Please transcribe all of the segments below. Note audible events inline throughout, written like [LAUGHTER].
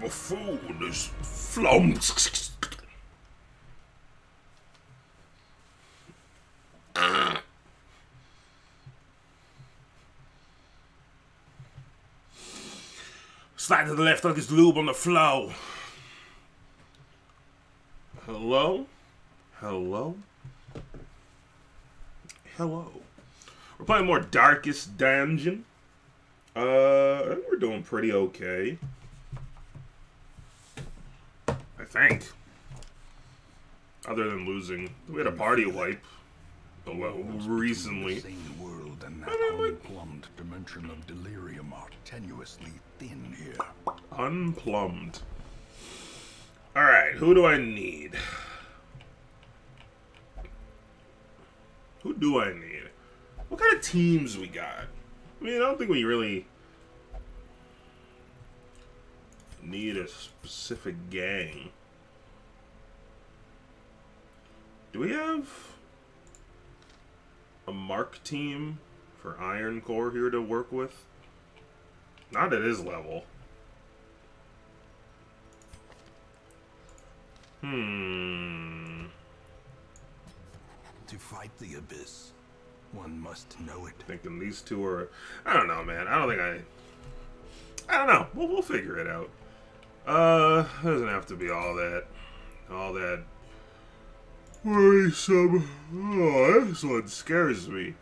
buffoon is flum. Slide to the left like it's lube on the flow. Hello? Hello? Hello? We're playing more Darkest Dungeon. Uh, we're doing pretty okay. Think. Other than losing. We had a party wipe. Recently. Same world and that unplumbed dimension of delirium are tenuously thin here. Unplumbed. Alright, who do I need? Who do I need? What kind of teams we got? I mean, I don't think we really need a specific gang. Do we have a mark team for Iron Core here to work with? Not at his level. Hmm. To fight the abyss, one must know it. Thinking these two are. I don't know, man. I don't think I. I don't know. We'll, we'll figure it out. Uh, doesn't have to be all that. All that. Worrisome. Oh, this one scares me.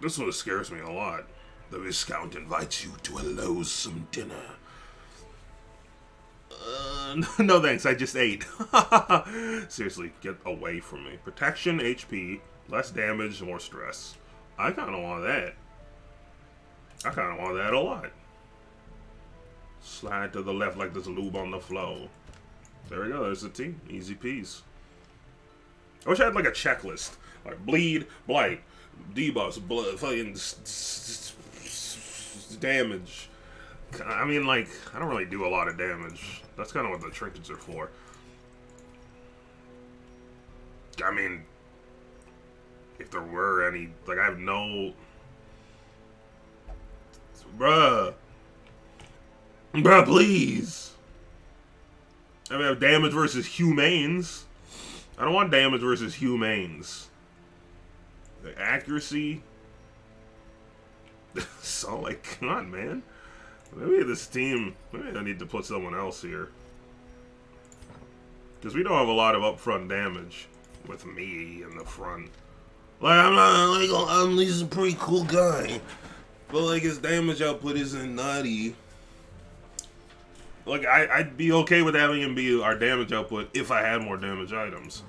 This one scares me a lot. The Viscount invites you to a loathsome dinner. Uh, [LAUGHS] no thanks, I just ate. [LAUGHS] Seriously, get away from me. Protection, HP, less damage, more stress. I kind of want that. I kind of want that a lot. Slide to the left like there's lube on the flow. There we go, there's the team. Easy peas. I wish I had like a checklist. Like bleed, blight, debuffs, blood, fucking damage. I mean, like, I don't really do a lot of damage. That's kind of what the trinkets are for. I mean, if there were any, like, I have no. Bruh. Bruh, please. I mean, damage versus humanes. I don't want damage versus humanes. The accuracy. [LAUGHS] so, like, come man. Maybe this team, maybe I need to put someone else here. Because we don't have a lot of upfront damage with me in the front. Like, I'm not, like, I'm, he's a pretty cool guy. But, like, his damage output isn't nutty. Like, I, I'd be okay with having him be our damage output if I had more damage items.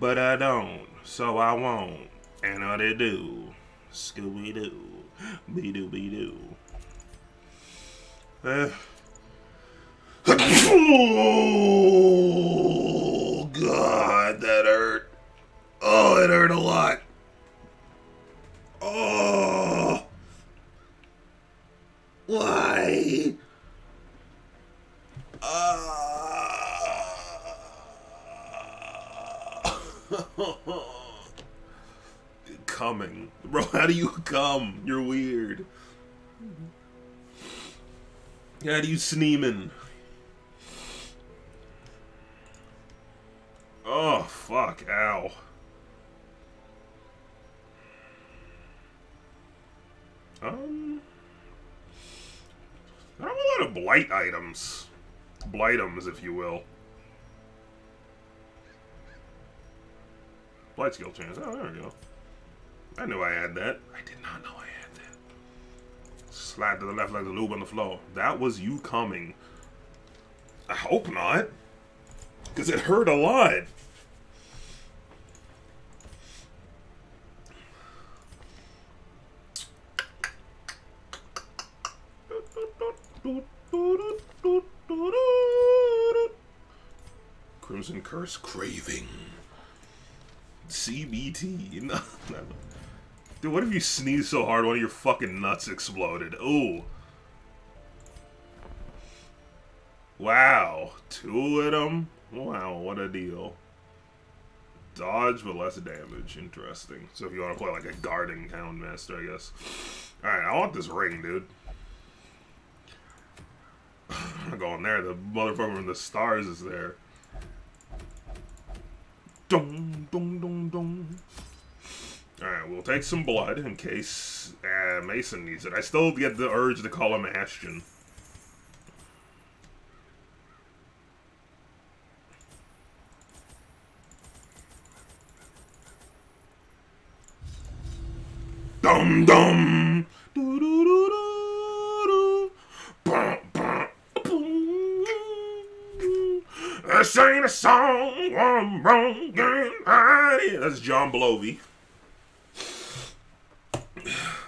But I don't, so I won't. And what they do, Scooby Doo, be doo be doo. Uh. Oh [COUGHS] God, that hurt. Oh, it hurt a lot. Oh, why? Uh... [LAUGHS] coming. Bro, how do you come? You're weird. How do you sneemin'? Oh, fuck. Ow. Um... I have a lot of blight items. Blightums, if you will. Blight skill chance. Oh, there we go. I knew I had that. I did not know I had that. Slide to the left like the lube on the floor. That was you coming. I hope not. Because it hurt a lot. Crimson Curse Craving. CBT. [LAUGHS] Dude, what if you sneeze so hard one of your fucking nuts exploded? Ooh. Wow. Two of them? Wow, what a deal. Dodge, but less damage. Interesting. So if you want to play like a guarding town master, I guess. Alright, I want this ring, dude. [LAUGHS] I'm going there. The motherfucker from the stars is there. Dum, dum, dum, dum. Alright, we'll take some blood in case uh, Mason needs it. I still get the urge to call him Ashton. Dum dum. Do, do, do, do, do. Bum, bum, boom. This ain't a song I'm wrong. That's John Blovey.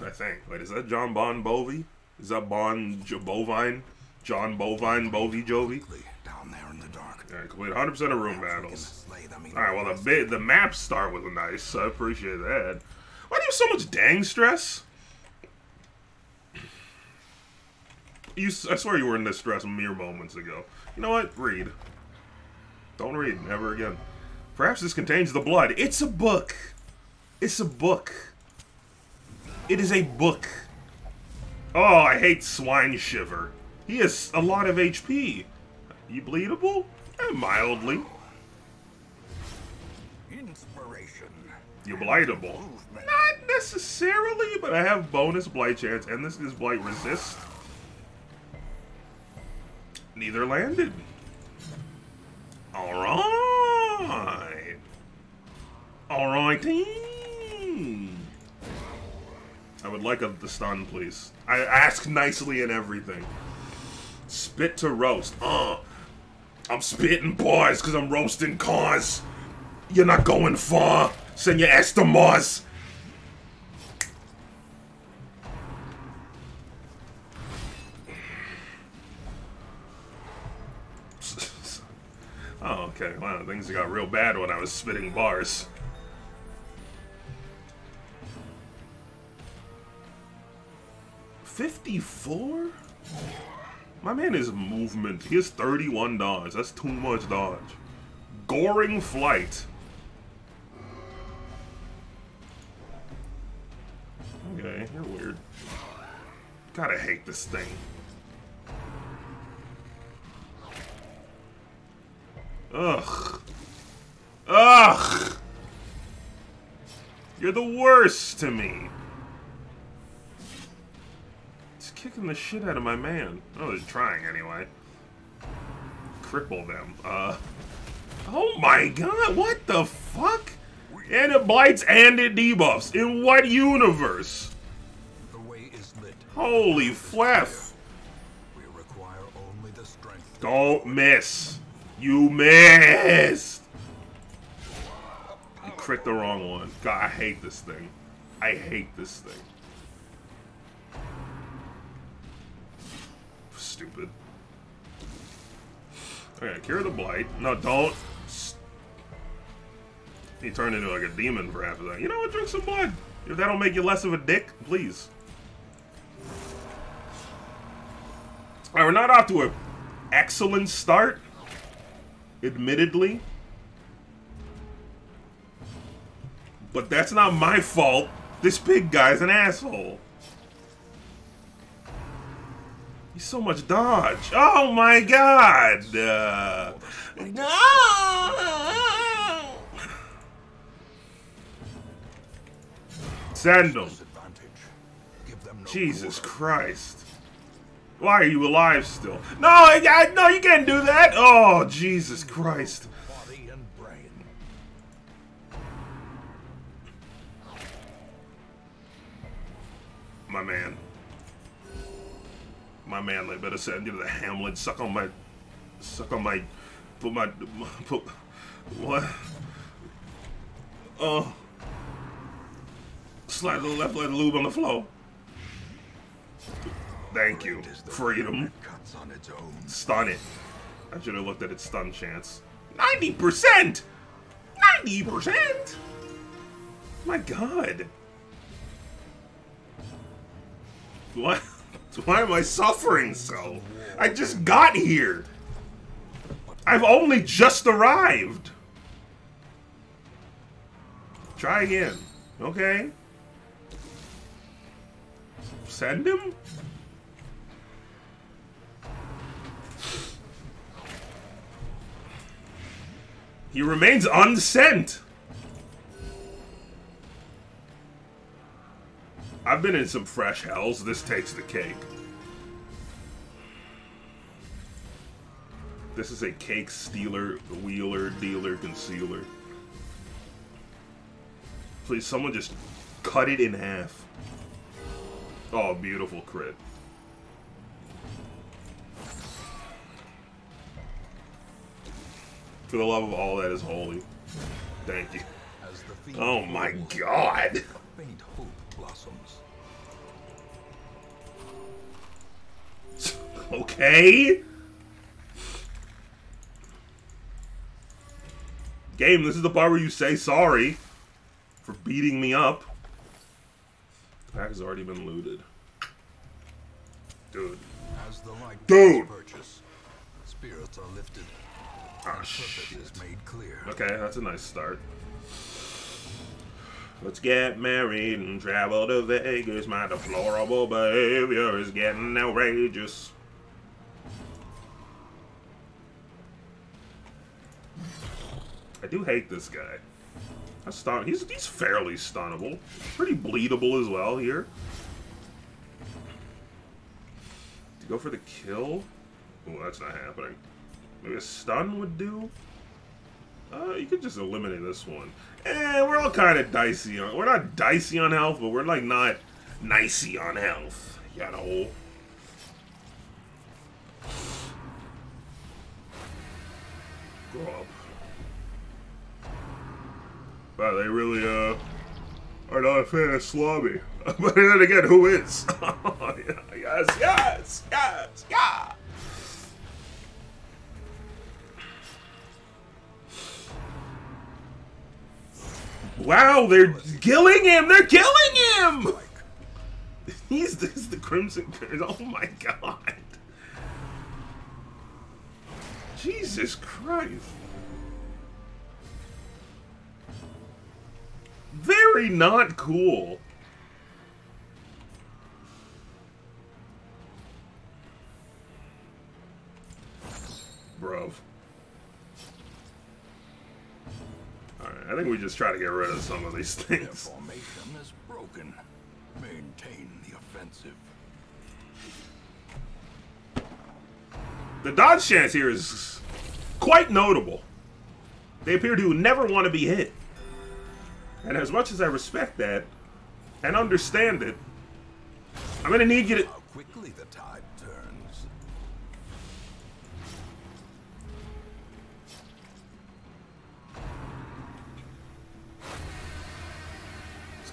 I think. Wait, is that John Bon Bovey? Is that Bon Bovine? John Bovine Bovey Jovi? Down there in the dark. Alright, complete 100% of room battles. slay them even Alright, well, the bit, the maps start with a nice. I appreciate that. Why do you have so much dang stress? You, I swear you were in this stress mere moments ago. You know what? Read. Don't read. Never again. Perhaps this contains the blood. It's a book. It's a book. It is a book. Oh, I hate Swine Skiver. He has a lot of HP. You bleedable? Eh, mildly. Inspiration. You blightable. Not necessarily, but I have bonus blight chance, and this is blight resist. Neither landed. Alright. Alright. I would like a, the stun, please. I ask nicely and everything. Spit to roast. Uh, I'm spitting bars because I'm roasting cars. You're not going far. Send your Mars. Okay. Wow, things got real bad when I was spitting bars. Fifty-four? My man is movement. He has 31 dodge. That's too much dodge. Goring flight. Okay, you're weird. Gotta hate this thing. Ugh. Ugh! You're the worst to me. It's kicking the shit out of my man. Oh, they're trying anyway. Cripple them. Uh. Oh my god, what the fuck? And it blights and it debuffs. In what universe? The way is lit. Holy fluff. We require only the strength. Don't miss. You missed. You crit the wrong one. God, I hate this thing. I hate this thing. Stupid. Okay, cure the blight. No, don't. He turned into like a demon for half of that. You know what? Drink some blood. If that'll make you less of a dick, please. Alright, we're not off to a excellent start. Admittedly. But that's not my fault. This big guy's an asshole. He's so much dodge. Oh my god! Uh, no! Send him. Disadvantage. Give them Jesus. Christ. Why are you alive still? No, I, I, no, you can't do that. Oh, Jesus Christ. My man. My man, they better send you to the Hamlet. Suck on my. Suck on my. Put my. Put. What? Oh. Slide the left, the lube on the floor. Thank you. Freedom. Stun it. I should have looked at its stun chance. 90%! 90%! My god. Why, [LAUGHS] why am I suffering so? I just got here. I've only just arrived. Try again. Okay. He remains unsent. I've been in some fresh hells. This takes the cake. This is a cake stealer, wheeler, dealer, concealer. Please, someone just cut it in half. Oh, beautiful crit. For the love of all that is holy. Thank you. As the fiend Oh my god. faint hope blossoms. [LAUGHS] Okay. Game, this is the part where you say sorry for beating me up. The Pack has already been looted. Dude. As the light Dude. purchase, spirits are lifted, Clear. Okay, that's a nice start. Let's get married and travel to Vegas. My deplorable behavior is getting outrageous. I do hate this guy. That's stun he's he's fairly stunnable. Pretty bleedable as well here. To go for the kill? Oh, that's not happening. Maybe a stun would do? Uh, you could just eliminate this one. Eh, we're all kind of dicey on. We're not dicey on health, but we're like not nicey on health. You know. Grow up. Wow, they really uh are not a fan of Slobby. [LAUGHS] but then again, who is? [LAUGHS] yes, yes, yes, yeah. Wow, they're killing him! They're killing him! He's this is the Crimson Curse. Oh my god. Jesus Christ. Very not cool. Bro. I think we just try to get rid of some of these Their things. formation is broken. Maintain the offensive. The dodge chance here is quite notable. They appear to never want to be hit. And as much as I respect that and understand it, I'm gonna need you to. How quickly the tide turns.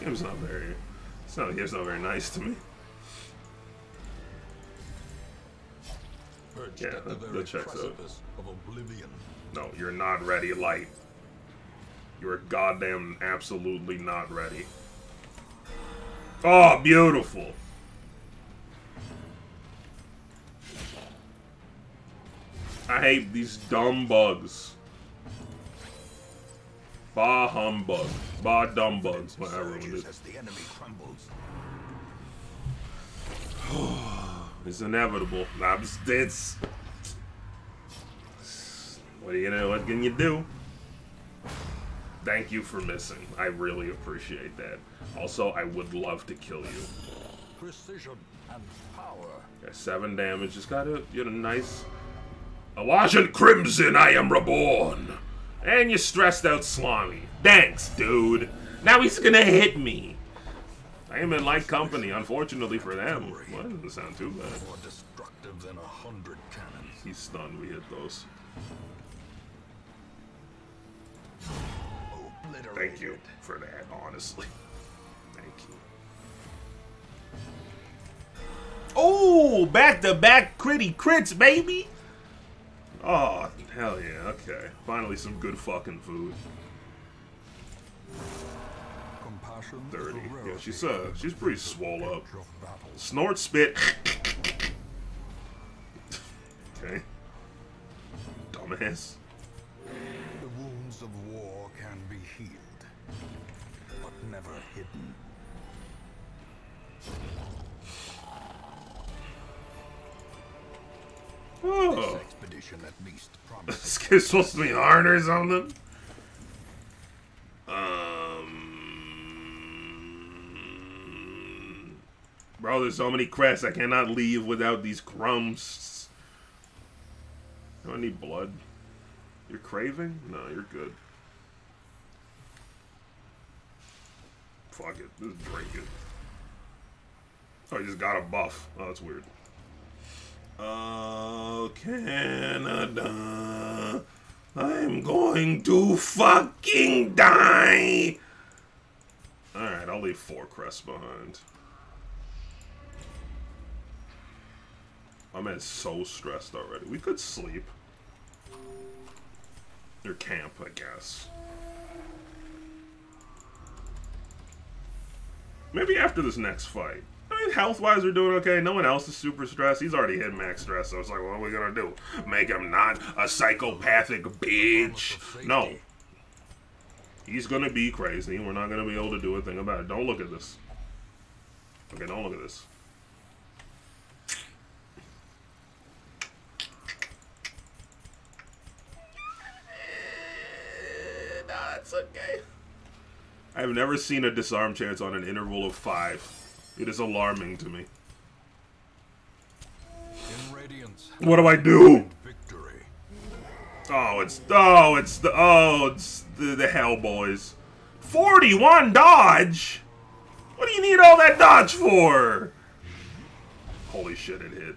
Game's not very. It's not. Not very nice to me. Perched Yeah, that- that checks out. No, you're not ready, light. You're goddamn absolutely not ready. Oh, beautiful. I hate these dumb bugs. Bah humbug. Bah dumb bugs. Whatever it is. as the enemy crumbles. [SIGHS] It's inevitable. I'm just, it's. What are you gonna? What can you do? Thank you for missing. I really appreciate that. Also, I would love to kill you. Precision and power. Got seven damage. Just got a you know nice. Elijah Crimson, I am reborn. And you stressed out Slimy. Thanks, dude. Now he's gonna hit me. I am in light company, unfortunately for them. Well, that doesn't sound too bad. More destructive than a hundred cannons. He's stunned. We hit those. Thank you for that, honestly. Thank you. Oh, back to back critty crits, baby! Oh, hell yeah, okay. Finally some good fucking food. Compassion is 30. Yeah, she's uh she's pretty swole up. edge of battle. Snort spit. okay. Dumbass. The wounds of war can be healed, but never hidden. This Oh. expedition at least this kid's supposed to be hard or something? Um, bro, there's so many crests. I cannot leave without these crumbs. Do I need blood? You're craving? No, you're good. Fuck it. Just drink it. Oh, I just got a buff. Oh, that's weird. Oh, Canada. I'm going to fucking die. Alright, I'll leave four crests behind. My man's so stressed already. We could sleep. Or camp, I guess. Maybe after this next fight. I health-wise, we're doing okay. No one else is super stressed. He's already hit max stress, so it's like, what are we gonna do? Make him not a psychopathic bitch? No. He's gonna be crazy. We're not gonna be able to do a thing about it. Don't look at this. Okay, don't look at this. That's okay. I've never seen a disarm chance on an interval of five. It is alarming to me. Radiance, What do I do? victory. Oh, it's oh, it's the oh, it's the the Hellboys. Forty-one dodge. What do you need all that dodge for? Holy shit! It hit.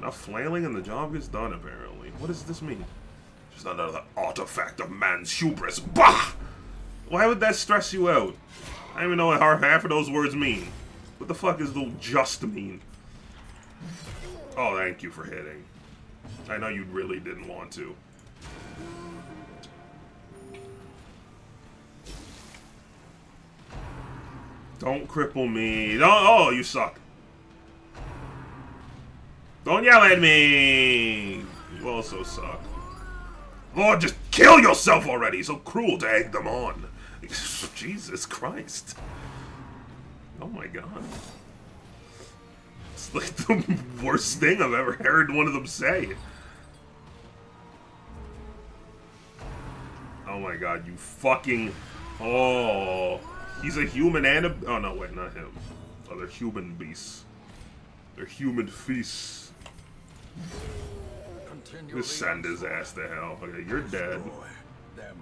Enough flailing and the job gets done. Apparently, what does this mean? Just another artifact of man's hubris. Bah! Why would that stress you out? I don't even know what half of those words mean. What the fuck is the just mean? Oh, thank you for hitting. I know you really didn't want to. Don't cripple me. Don't, oh, you suck. Don't yell at me. You also suck. Lord, just kill yourself already. So cruel to egg them on. [LAUGHS] Jesus Christ. Oh my god. It's like [LAUGHS] the worst thing I've ever heard one of them say. Oh my god, you fucking. Oh. He's a human and a. Oh no, wait, not him. Oh, they're human beasts. They're human feasts. Just send his ass to hell. Okay, you're dead.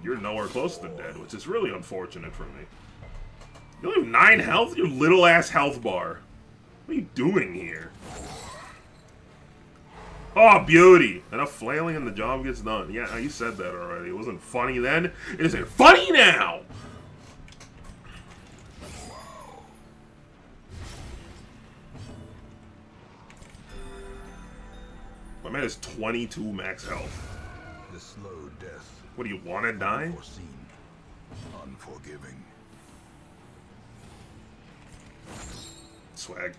You're nowhere close to dead, which is really unfortunate for me. You only have nine health? Your little ass health bar. What are you doing here? Oh, beauty! Enough flailing and the job gets done. Yeah, you said that already. It wasn't funny then. It isn't funny now! My man has 22 max health. The slow death. What do you want to die? Foreseen. Unforgiving. Swag.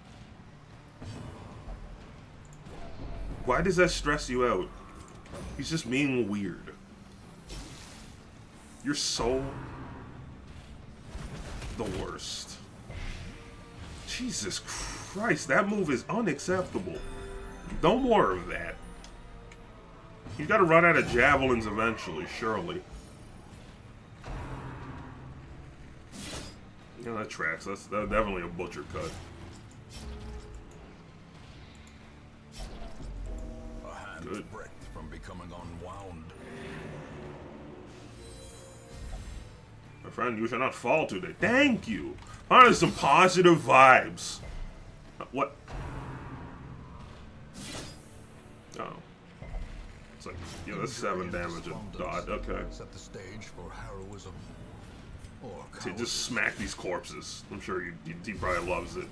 Why does that stress you out? He's just being weird. You're so the worst. Jesus Christ, that move is unacceptable. No more of that. You gotta run out of javelins eventually, surely. Yeah, that tracks. That's, that's definitely a butcher cut. A hand's Good. breadth from becoming unwound. My friend, you shall not fall today. Thank you. Finally, some positive vibes. It's like, yeah, that's seven damage a dot. Okay. Set the stage for heroism. Or just smack these corpses. I'm sure he, he, he probably loves it.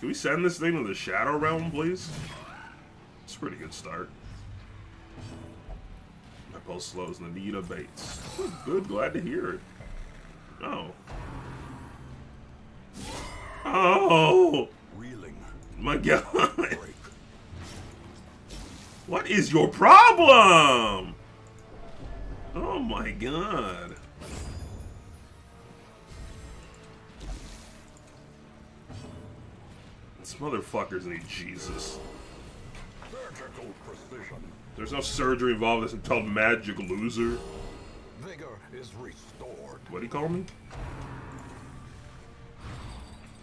Can we send this thing to the Shadow Realm, please? It's a pretty good start. My pulse slows and the need abates. Good, good, glad to hear it. Oh. Oh! Reeling. My god! What is your problem? Oh my god. These motherfuckers need Jesus. There's no surgery involved. It's called magic loser. vigor is restored. What do you call me?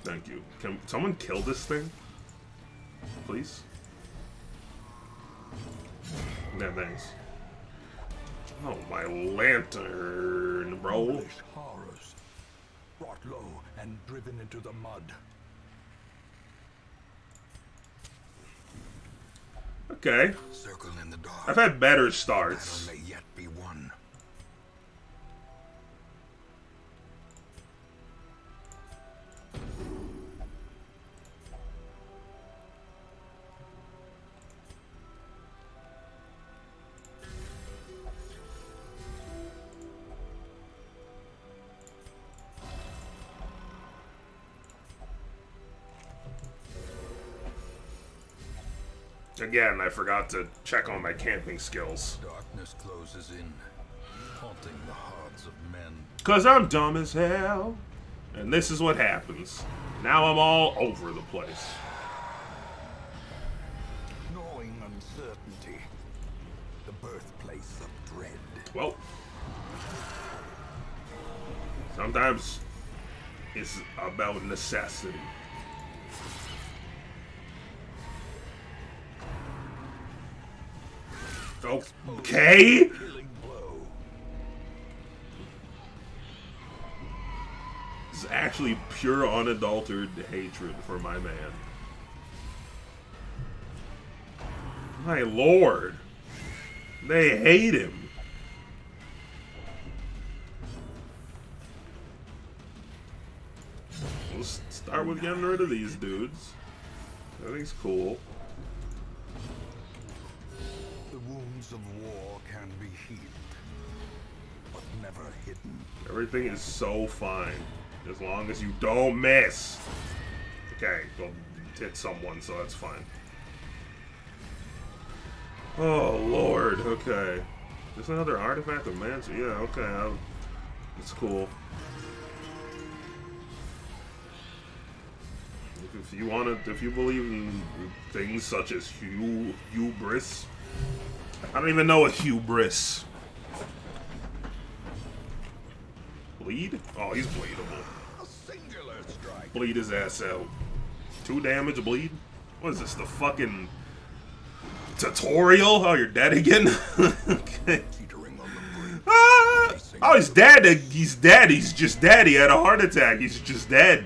Thank you. Can someone kill this thing? Please? Yeah, thanks. Oh, my lantern, bro. Horrors, brought low and driven into the mud. Okay. Circle in the dark. I've had better starts. be Again, I forgot to check on my camping skills. Darkness closes in, haunting the hearts of men. Cause I'm dumb as hell. And this is what happens. Now I'm all over the place. Knowing uncertainty, the birthplace of dread. Well, sometimes it's about necessity. Okay. This is actually pure, unadulterated hatred for my man. My lord. They hate him. Let's start with getting rid of these dudes. Everything's cool. Wounds of war can be healed, but never hidden. Everything is so fine. As long as you don't miss. Okay, don't hit someone, so that's fine. Oh, Lord. Okay. There's another artifact of Mansa. Yeah, okay. I'll, it's cool. If, if you want to, if you believe in things such as hu hubris, I don't even know a hubris. Bleed? Oh, he's bleedable. Bleed his ass out. Two damage, bleed? What is this, the fucking tutorial? Oh, you're dead again? okay. [LAUGHS] Ah! Oh, he's dead. He's dead. He's just dead. He had a heart attack. He's just dead.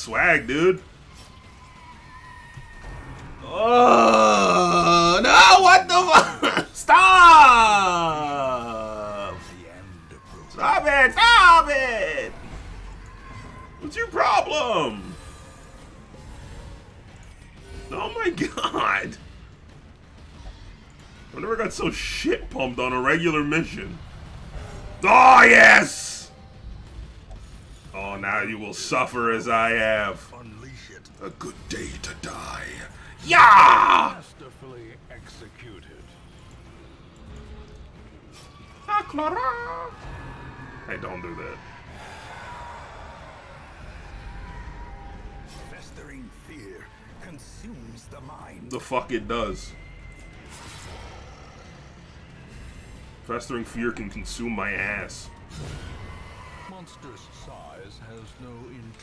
Swag, dude. Oh, no, what the fuck? [LAUGHS] Stop! Stop it! Stop it! What's your problem? Oh my [LAUGHS] god! I never got so shit pumped on a regular mission. Oh yes! Oh, now you will suffer as I have. Unleash it. A good day to die. Yeah! Masterfully executed. Ah, Clara. Hey, don't do that. Festering fear consumes the mind. The fuck it does. Festering fear can consume my ass. Monstrous size has no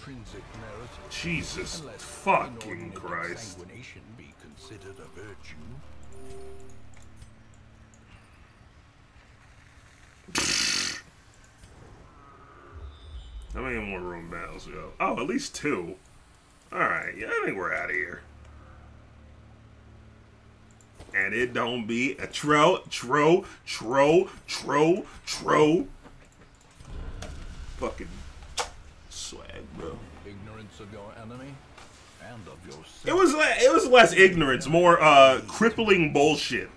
intrinsic merit. Jesus fucking Christ. Be considered a virtue. How many more room battles we go? Oh, at least two. Alright, yeah, I think we're out of here. And it don't be a tro, tro, tro, tro, tro. Fucking. Ignorance of your enemy and of yourself. It was it was less ignorance, more uh crippling bullshit.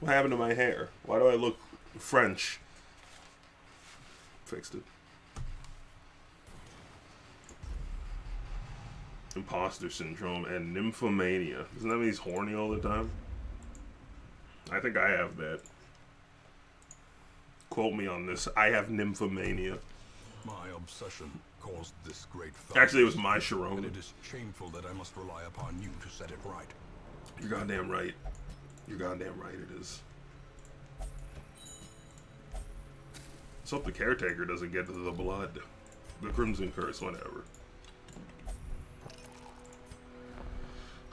What happened to my hair? Why do I look French? Fixed it. Imposter syndrome and nymphomania. Doesn't that mean he's horny all the time? I think I have that. Quote me on this. I have nymphomania. My obsession caused this great Actually, it was my and it is shameful that I must rely upon you to set it right. You're goddamn right. You're goddamn right it is. Let's hope the caretaker doesn't get to the blood. The Crimson Curse, whatever.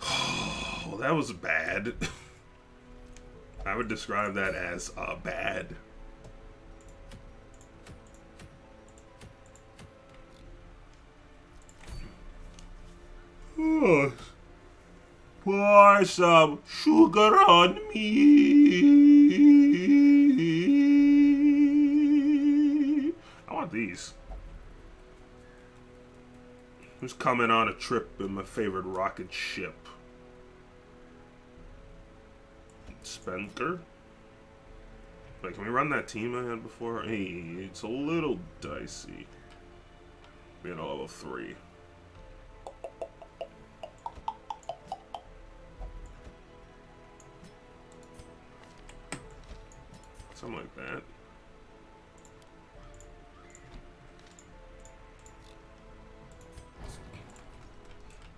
[SIGHS] well, that was bad. [LAUGHS] I would describe that as uh, bad. Pour some sugar on me. I want these. Who's coming on a trip in my favorite rocket ship? Spencer? Wait, can we run that team I had before? Hey, it's a little dicey. Being a level 3. Something like that.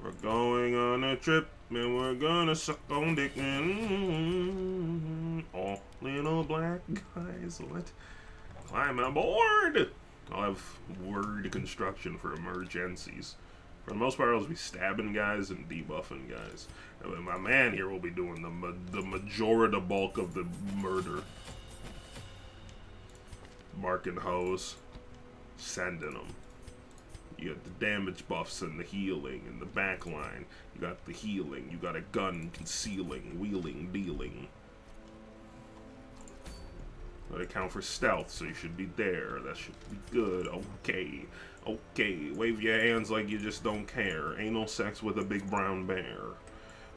We're going on a trip and we're gonna suck on dick and oh, little black guys, what? Climb aboard! I'll have word construction for emergencies. For the most part, I'll just be stabbing guys and debuffing guys. And my man here will be doing the ma the majority bulk of the murder. Marking hose, sending them. You got the damage buffs and the healing and the backline. You got the healing. You got a gun concealing, wheeling, dealing. But account for stealth, so you should be there. That should be good. Okay. Okay. Wave your hands like you just don't care. Anal sex with a big brown bear.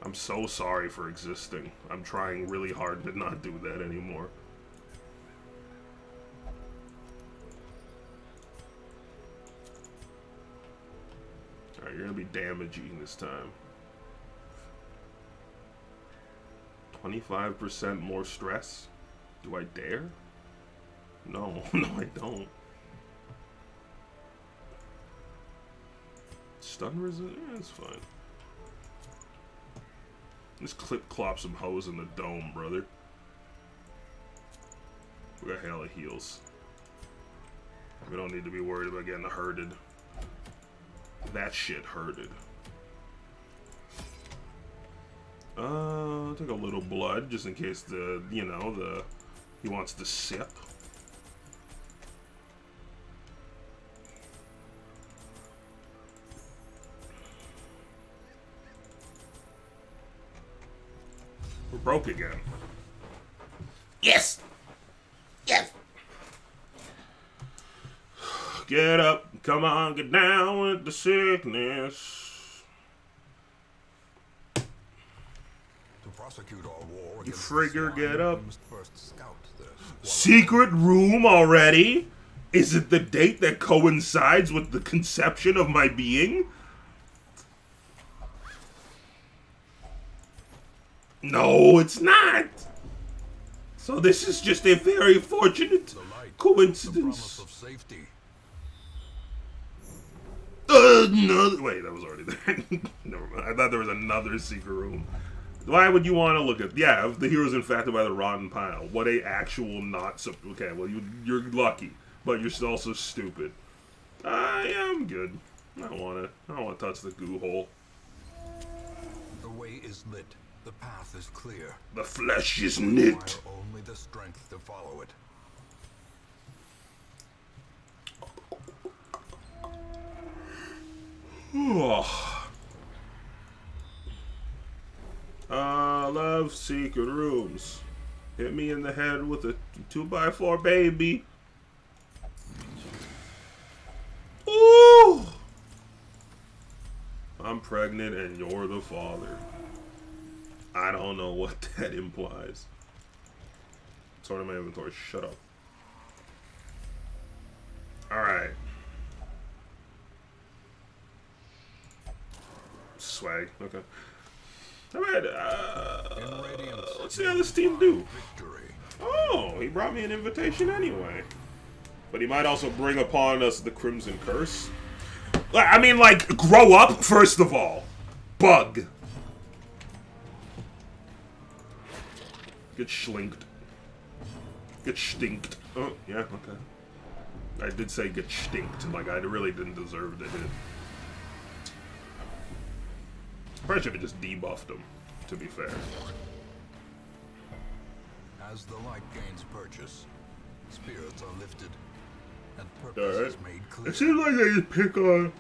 I'm so sorry for existing. I'm trying really hard to not do that anymore. You're gonna be damaging this time. 25% more stress? Do I dare? No, [LAUGHS] no I don't. Stun resist? Yeah, it's fine. Just clip clop some hose in the dome, brother. We got hella heals. We don't need to be worried about getting hurted. That shit hurted. Uh, take a little blood just in case the, you know, the, he wants to sip. We're broke again. Yes! Yes! Get up, come on, get down with the sickness. To prosecute our war You frigger, get up. first scout. Secret room already? Is it the date that coincides with the conception of my being? No, it's not. So this is just a very fortunate The light, the coincidence. Promise of safety. No, wait, that was already there. [LAUGHS] Never mind. I thought there was another secret room. Why would you want to look at? Yeah, if the hero's infected by the rotten pile. What a actual not so. Okay, well you you're lucky, but you're still also stupid. Uh, I'm good. I don't want to. I don't want to touch the goo hole. The way is lit. The path is clear. The flesh is knit. only the strength to follow it. I ah, love secret rooms. Hit me in the head with a two by four, baby. Ooh! I'm pregnant and you're the father. I don't know what [LAUGHS] that implies. Sort my inventory. Shut up. Alright. Swag. Okay. Alright, uh, let's see how this team do. Victory. Oh, he brought me an invitation anyway. But he might also bring upon us the Crimson Curse. I mean, like, grow up, first of all. Bug. Get schlinked. Get stinked. Oh, yeah, okay. I did say get stinked, like I really didn't deserve to hit. Probably should have just debuffed him, to be fair. As the light gains purchase, spirits are lifted, and purpose Alright. is made clear. It seems like they just pick on.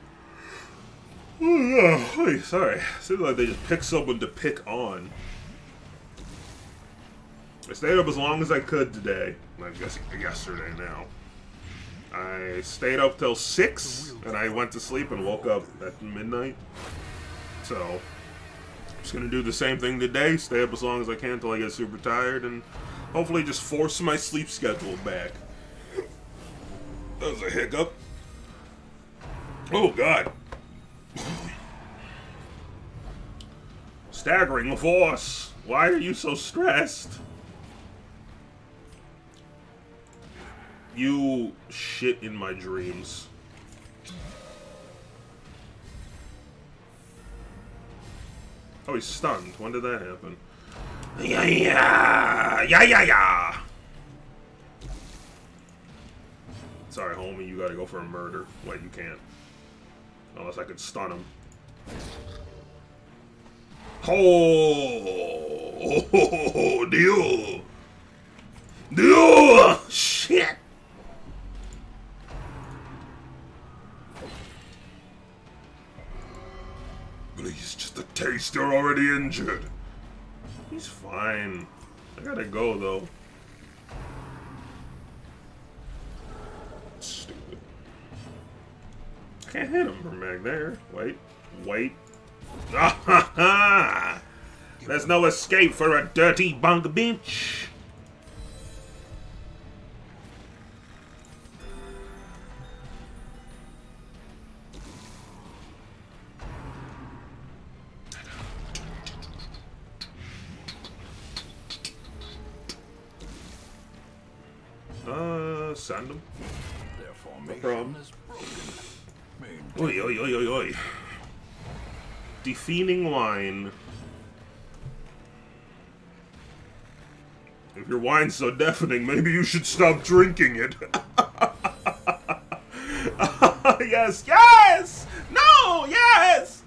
Oh, sorry. It seems like they just pick someone to pick on. I stayed up as long as I could today. I guess yesterday now. I stayed up till 6, and I went to sleep and woke up at midnight. So, just gonna do the same thing today. Stay up as long as I can until I get super tired, and hopefully just force my sleep schedule back. That was a hiccup. Oh, God. Staggering force. Why are you so stressed? You shit in my dreams. Oh, he's stunned. When did that happen? Yeah, yeah, yeah, yeah, yeah. Sorry, homie, you gotta go for a murder. Wait, you can't. Unless I could stun him. Oh, [LAUGHS] deal. Deal. Shit. Please, just a taste. You're already injured. He's fine. I gotta go though. Stupid. Can't hit him from back there. Wait, wait. Ah ha ha! There's no escape for a dirty bunk bench. Uh, send. Their formation problem. Oi, oi, oi, oi, oi. Defeating wine. If your wine's so deafening, maybe you should stop drinking it. [LAUGHS] yes, yes! No, yes!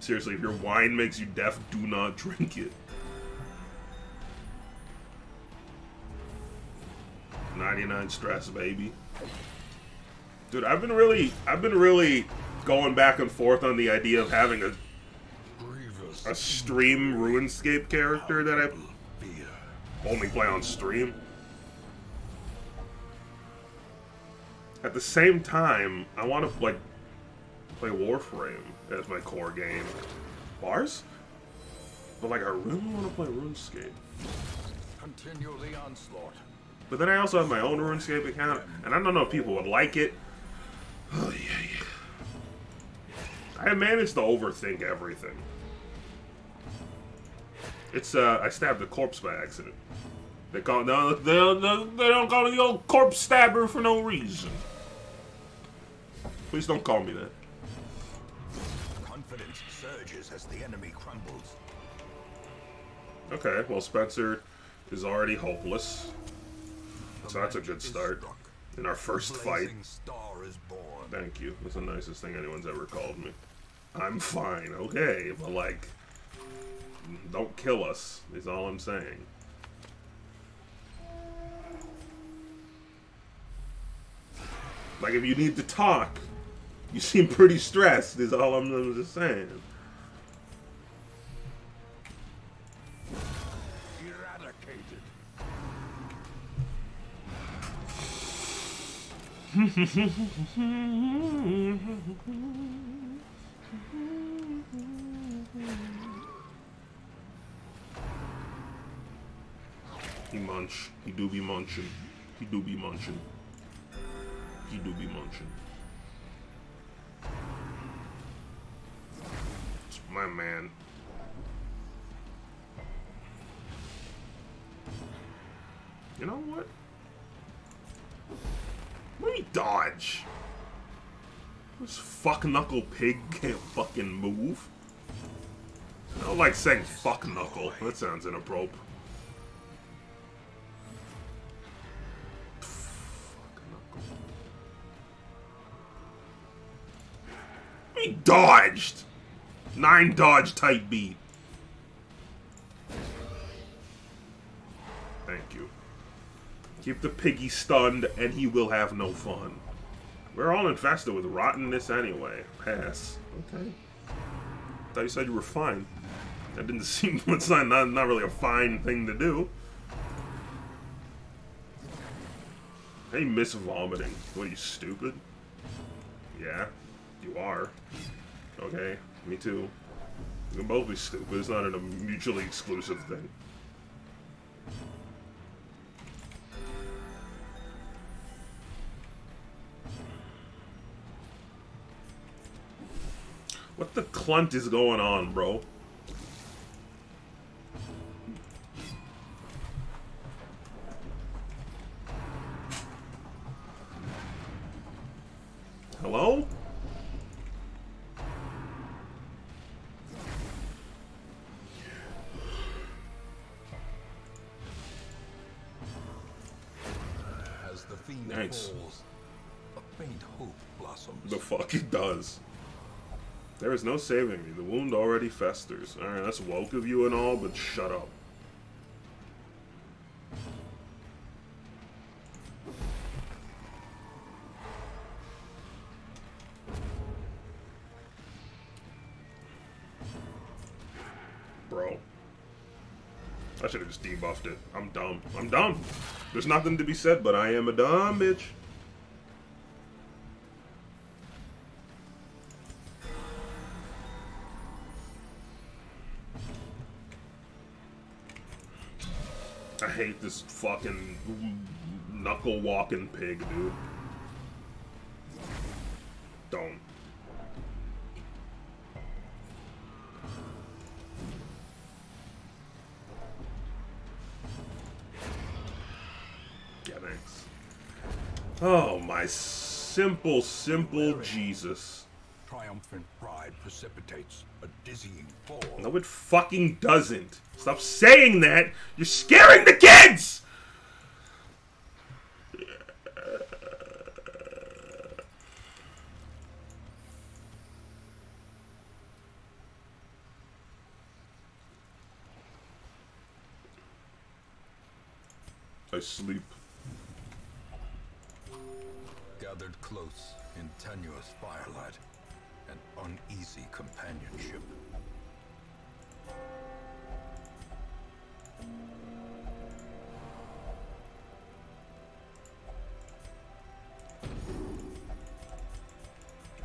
Seriously, if your wine makes you deaf, do not drink it. 99 stress, baby. Dude, I've been really, I've been really going back and forth on the idea of having a, a stream RuneScape character that I only play on stream. At the same time, I want to like play Warframe as my core game. Bars? But like, I really want to play RuneScape. Continue the onslaught. But then I also have my own RuneScape account, and I don't know if people would like it. Oh, yeah, yeah. I managed to overthink everything. It's, uh, I stabbed a corpse by accident. They call no, they, they, they don't call me the old corpse stabber for no reason. Please don't call me that. Confidence surges as the enemy crumbles. Okay, well, Spencer is already hopeless. So that's a good start. In our first fight. star is born. Thank you. That's the nicest thing anyone's ever called me. I'm fine, okay, but like, don't kill us, is all I'm saying. Like, if you need to talk, you seem pretty stressed, is all I'm, I'm just saying. He munch. He do be munching. He do be munching. He do be munching. It's my man. You know what? Let me dodge. This fuck knuckle pig can't fucking move. I don't like saying fuck Knuckle. That sounds inappropriate. He dodged! Nine dodge type beat. Thank you. Keep the piggy stunned and he will have no fun. We're all infested with rottenness anyway. Pass. Okay. Thought you said you were fine. That didn't [LAUGHS] seem it's not, not not really a fine thing to do. Hey, miss vomiting. What are you stupid? Yeah, you are. Okay, me too. We can both be stupid. It's not a mutually exclusive thing. The clunt is going on, bro? No saving me. The wound already festers. Alright, that's woke of you and all, but shut up. Bro. I should have just debuffed it. I'm dumb. I'm dumb. There's nothing to be said, but I am a dumb bitch. Fucking knuckle walking pig, dude. Don't. Yeah, thanks. Oh, my simple, simple Jesus. Triumphant pride precipitates a dizzying fall. No, it fucking doesn't. Stop saying that. You're scaring the kids.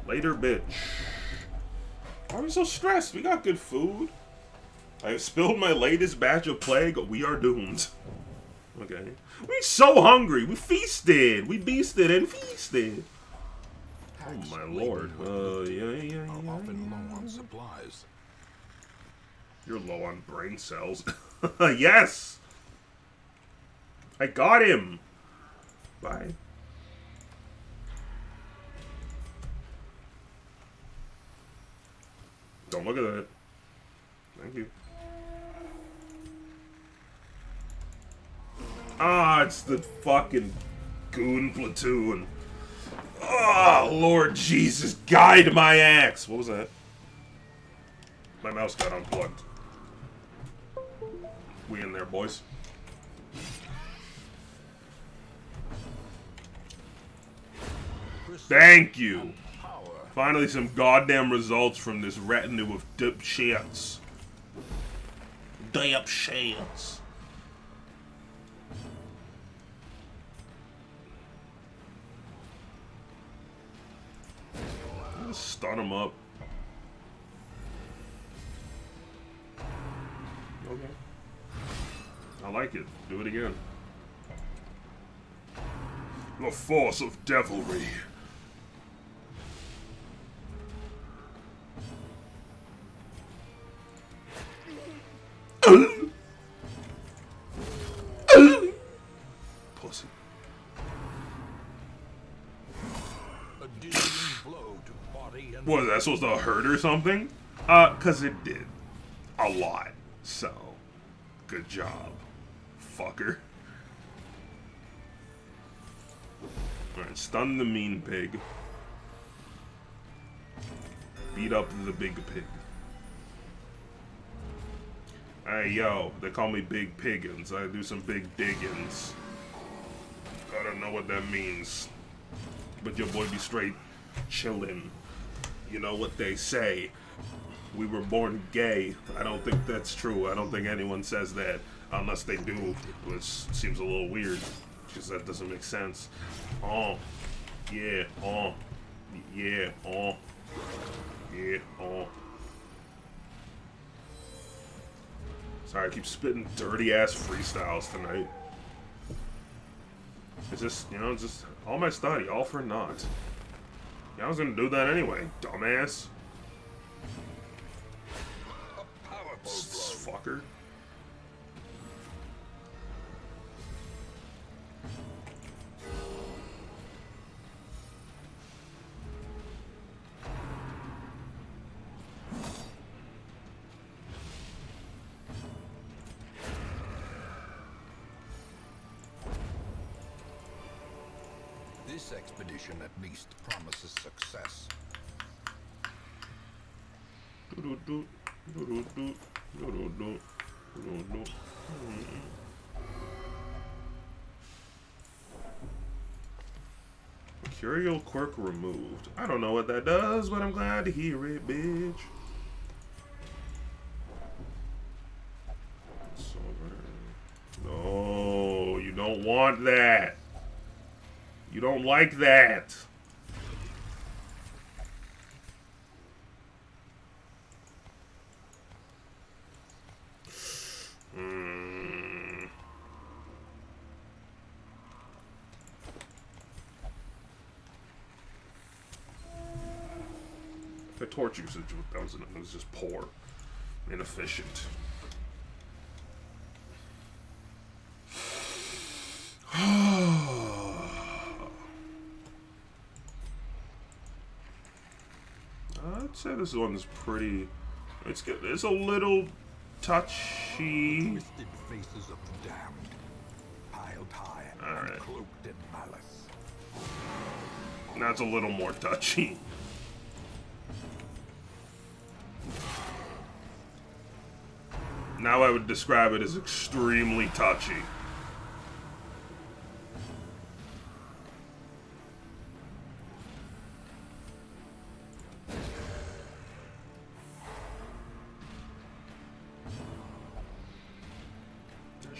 Later, bitch. Why are we so stressed? We got good food. I have spilled my latest batch of plague. We are doomed. Okay. We so hungry. We feasted. We beasted and feasted. Oh my lord. Uh, yeah, yeah, yeah. Are often low on supplies. You're low on brain cells. [LAUGHS] yes! I got him! Bye. Don't look at that. Thank you. Ah, it's the fucking goon platoon. Oh, Lord Jesus, guide my axe. What was that? My mouse got unplugged. We in there, boys. Thank you. Finally, some goddamn results from this retinue of dipshits. Dipshits. Stun him up. Okay. I like it. Do it again. The force of devilry. Was that supposed to hurt or something? Uh, cause it did. a lot. So, good job, fucker. Alright, stun the mean pig. Beat up the big pig. Hey, yo, they call me Big Piggins. I do some big diggins. I don't know what that means. But your boy be straight chillin'. You know what they say. We were born gay. I don't think that's true. I don't think anyone says that. Unless they do, which seems a little weird. Because that doesn't make sense. Oh. Yeah. Oh. Yeah. Oh. Yeah. Oh. Sorry, I keep spitting dirty ass freestyles tonight. It's just, you know, just all my study, all for naught. I was gonna do that anyway, dumbass. At least promises success. Do-do-do, do-do-do, do-do-do, do-do-do. Hmm. Curial quirk removed. I don't know what that does, but I'm glad to hear it, bitch. No, you don't want that. You don't like that. Hmm. The torch usage was was just poor, inefficient. I'd say this one's pretty. It's good. It's a little touchy. Twisted faces of the damned, piled high and cloaked in malice. That's a little more touchy. Now I would describe it as extremely touchy.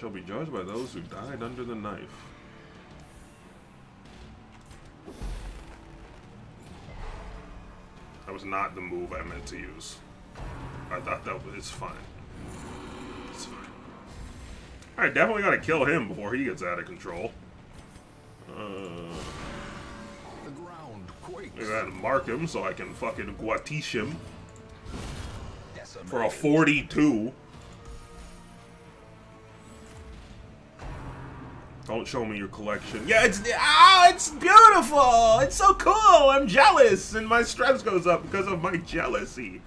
Shall be judged by those who died under the knife. That was not the move I meant to use. I thought that was it's fine. It's fine. Alright, definitely gotta kill him before he gets out of control. Uh, The ground quakes. I gotta mark him so I can fucking guatiche him for a 42. Don't show me your collection. Yeah, it's ah, it's beautiful. It's so cool. I'm jealous, and my stress goes up because of my jealousy.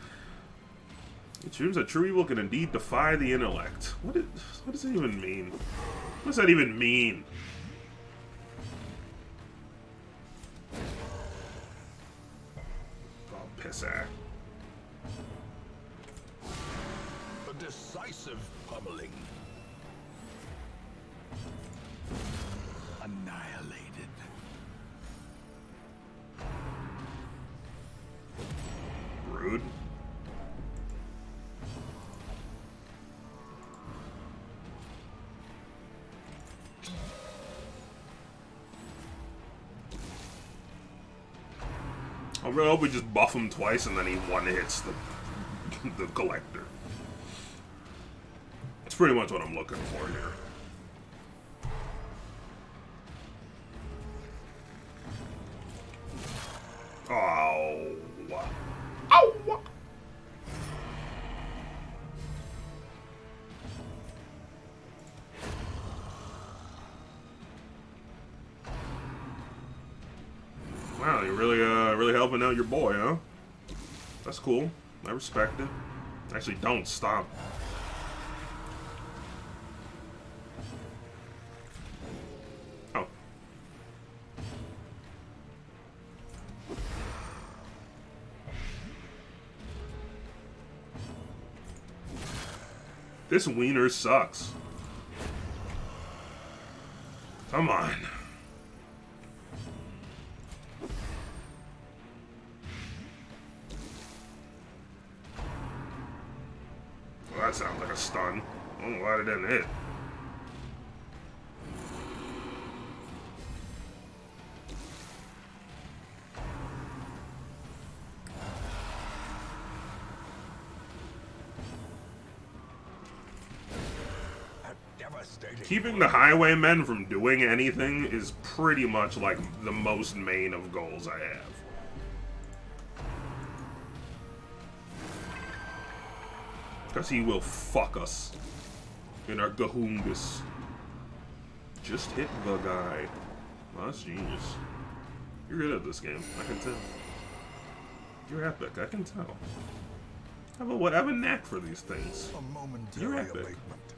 It seems that true evil can indeed defy the intellect. What, is, what does that even mean? What does that even mean? Oh, pissack. A decisive pummeling. Annihilated. Rude. I really hope we just buff him twice and then he one hits the [LAUGHS] the collector. That's pretty much what I'm looking for here. Oh. Ow. Wow, you're really, uh, really helping out your boy, huh? That's cool. I respect it. Actually, don't stop. This wiener sucks. Come on. Well, that sounds like a stun. I don't know why it didn't hit. Keeping the highwaymen from doing anything is pretty much like the most main of goals I have. Because he will fuck us in our gahungus. Just hit the guy. Oh, that's genius. You're good at this game, I can tell. You're epic, I can tell. I have a, what, have a knack for these things. You're epic. abatement.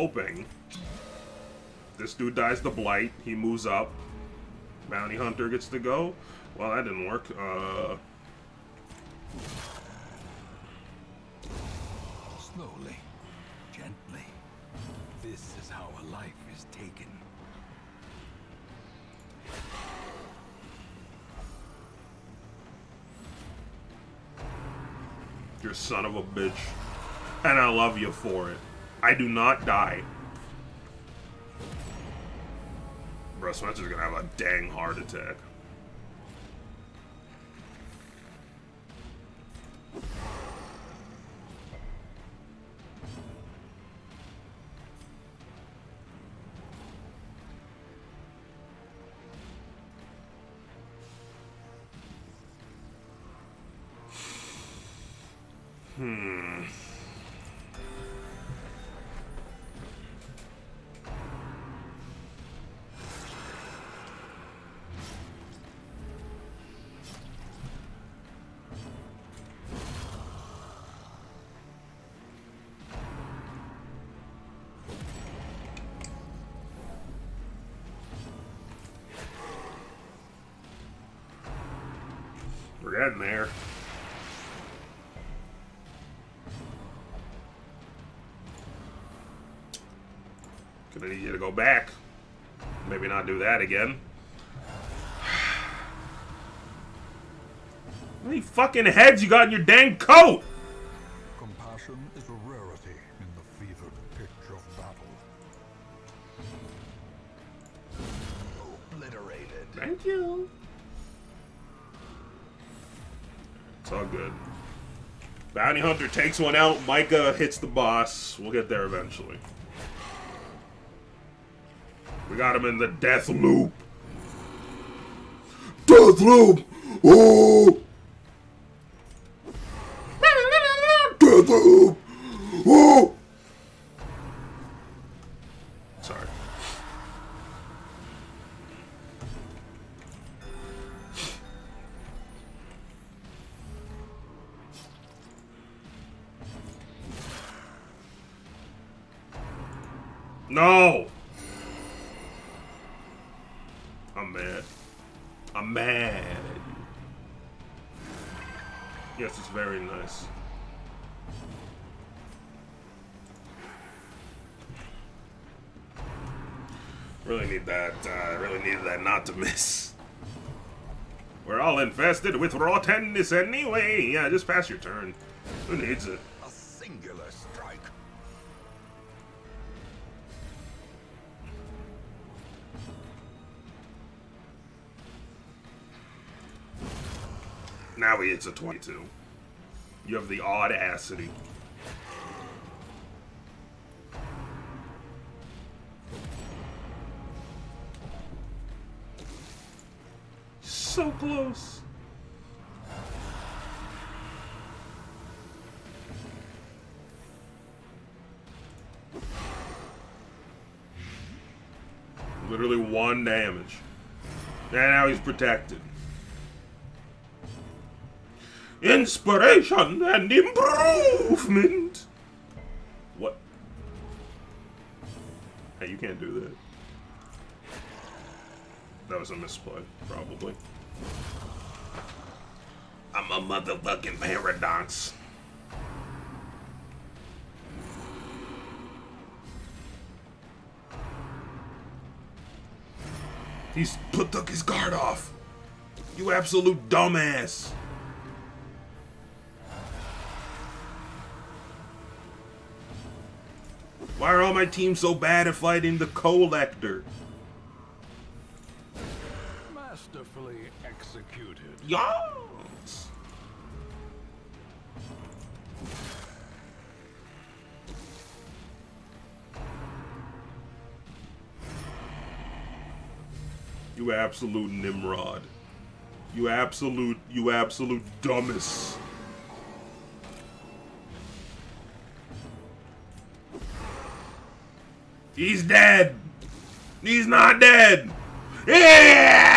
Hoping this dude dies the blight. He moves up. Bounty hunter gets to go. Well, that didn't work. Uh, Slowly, gently. This is how a life is taken. you're son of a bitch, and I love you for it. I do not die. Bro, Spencer's gonna have a dang heart attack. Gonna need you to go back. Maybe not do that again. [SIGHS] How many fucking heads you got in your dang coat? Compassion is a rarity in the fevered pitch of battle. Obliterated. Thank you. It's all good. Bounty Hunter takes one out. Micah hits the boss. We'll get there eventually. Got him in the death loop. Death loop. Oh. Not to miss. We're all infested with rottenness anyway. Yeah, just pass your turn. Who needs it? A singular strike. Now he hits a 22. You have the audacity. And now he's protected. Inspiration and improvement! What? Hey, you can't do that. That was a misplay, probably. I'm a motherfucking paradox. He's put took his guard off. You absolute dumbass. Why are all my teams so bad at fighting the collector? Masterfully executed. Yes. You absolute Nimrod. You absolute, you absolute dumbest. He's dead. He's not dead. Yeah!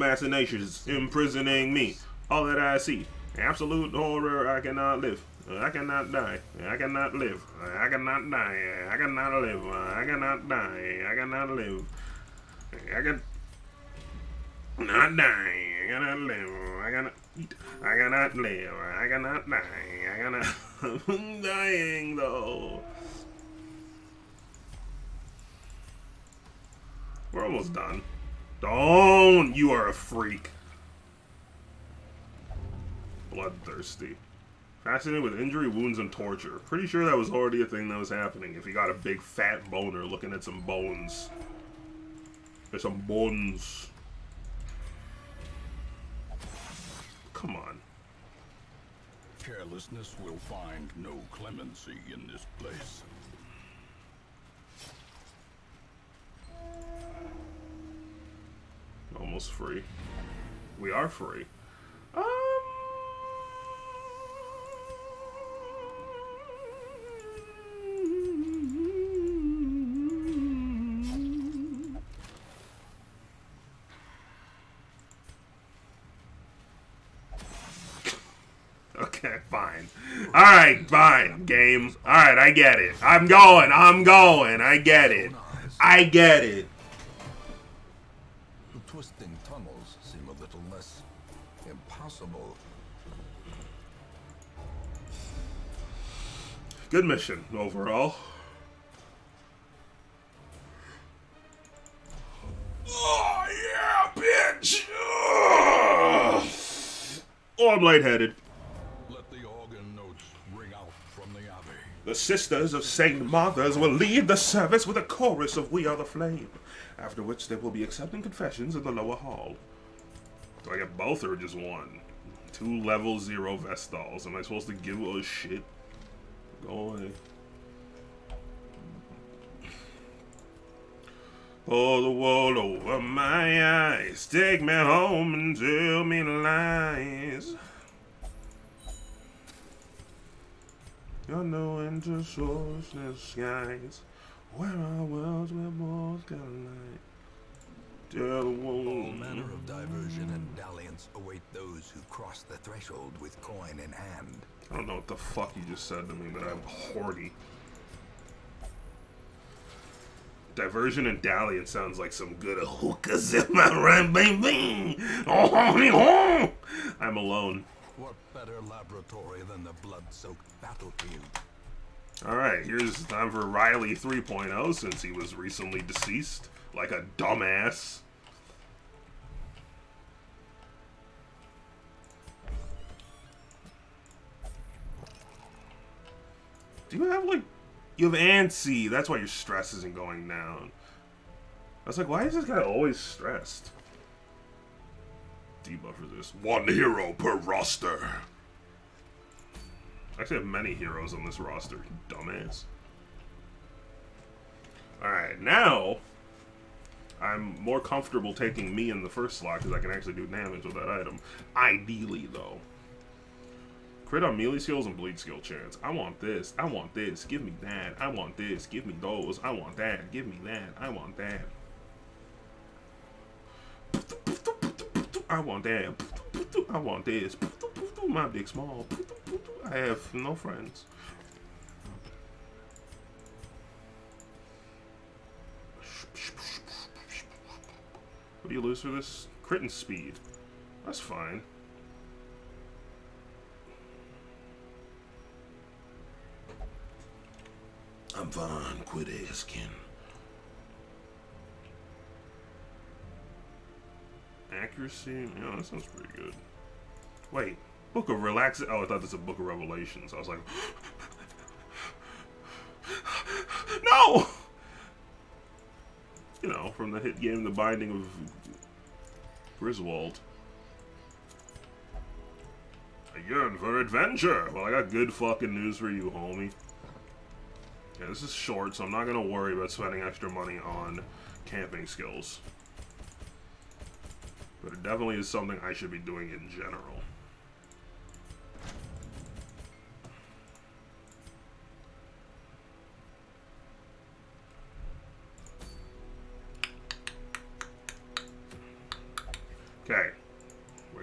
Machinations imprisoning me. All that I see. Absolute horror. I cannot live. I cannot die. I cannot live. I cannot die. I cannot live. I cannot die. I cannot live. I can die. I cannot live. I cannot. I cannot live. I cannot die. I cannot. I'm dying though. We're almost done. Don't! You are a freak. Bloodthirsty. Fascinated with injury, wounds, and torture. Pretty sure that was already a thing that was happening if you got a big fat boner looking at some bones. There's some bones. Come on. Carelessness will find no clemency in this place. Almost free. We are free. Um. Okay, fine. Alright, fine, game. Alright, I get it. I'm going, I'm going, I get it. I get it. Good mission overall. Oh yeah, bitch! Ugh. Oh, I'm lightheaded. Let the organ notes ring out from the abbey. The sisters of Saint Martha's will lead the service with a chorus of "We Are the Flame," after which they will be accepting confessions in the lower hall. Do I get both or just one? Two level zero Vestals. Am I supposed to give a shit? Go away. Pull the wool over my eyes. Take me home and tell me lies. You're no into sourceless skies. Where are worlds where both collide? All manner of diversion and dalliance await those who cross the threshold with coin in hand. I don't know what the fuck you just said to me, but I'm horny. Diversion and dalliance sounds like some good hookahs in my right, baby. Oh, oh, I'm alone. What better laboratory than the blood-soaked battlefield? Alright, here's time for Riley 3.0 since he was recently deceased. Like a dumbass. Do you have like you have ANSI, that's why your stress isn't going down. I was like, why is this guy always stressed? Debuff this. One hero per roster. I actually have many heroes on this roster, dumbass. Alright, now I'm more comfortable taking me in the first slot because I can actually do damage with that item. Ideally, though. Crit on melee skills and bleed skill chance. I want this. I want this. Give me that. I want this. Give me those. I want that. Give me that. I want that. I want that. I want this. My big small. I have no friends. What do you lose for this? Crit and speed. That's fine. I'm fine. Quit asking. Accuracy? Yeah, that sounds pretty good. Wait. Book of Relax. Oh, I thought this was a Book of Revelations. I was like, [GASPS] [GASPS] no! You know, from the hit game The Binding of Griswold. I yearn for adventure. Well, I got good fucking news for you, homie. Yeah, this is short, so I'm not gonna worry about spending extra money on camping skills. But it definitely is something I should be doing in general.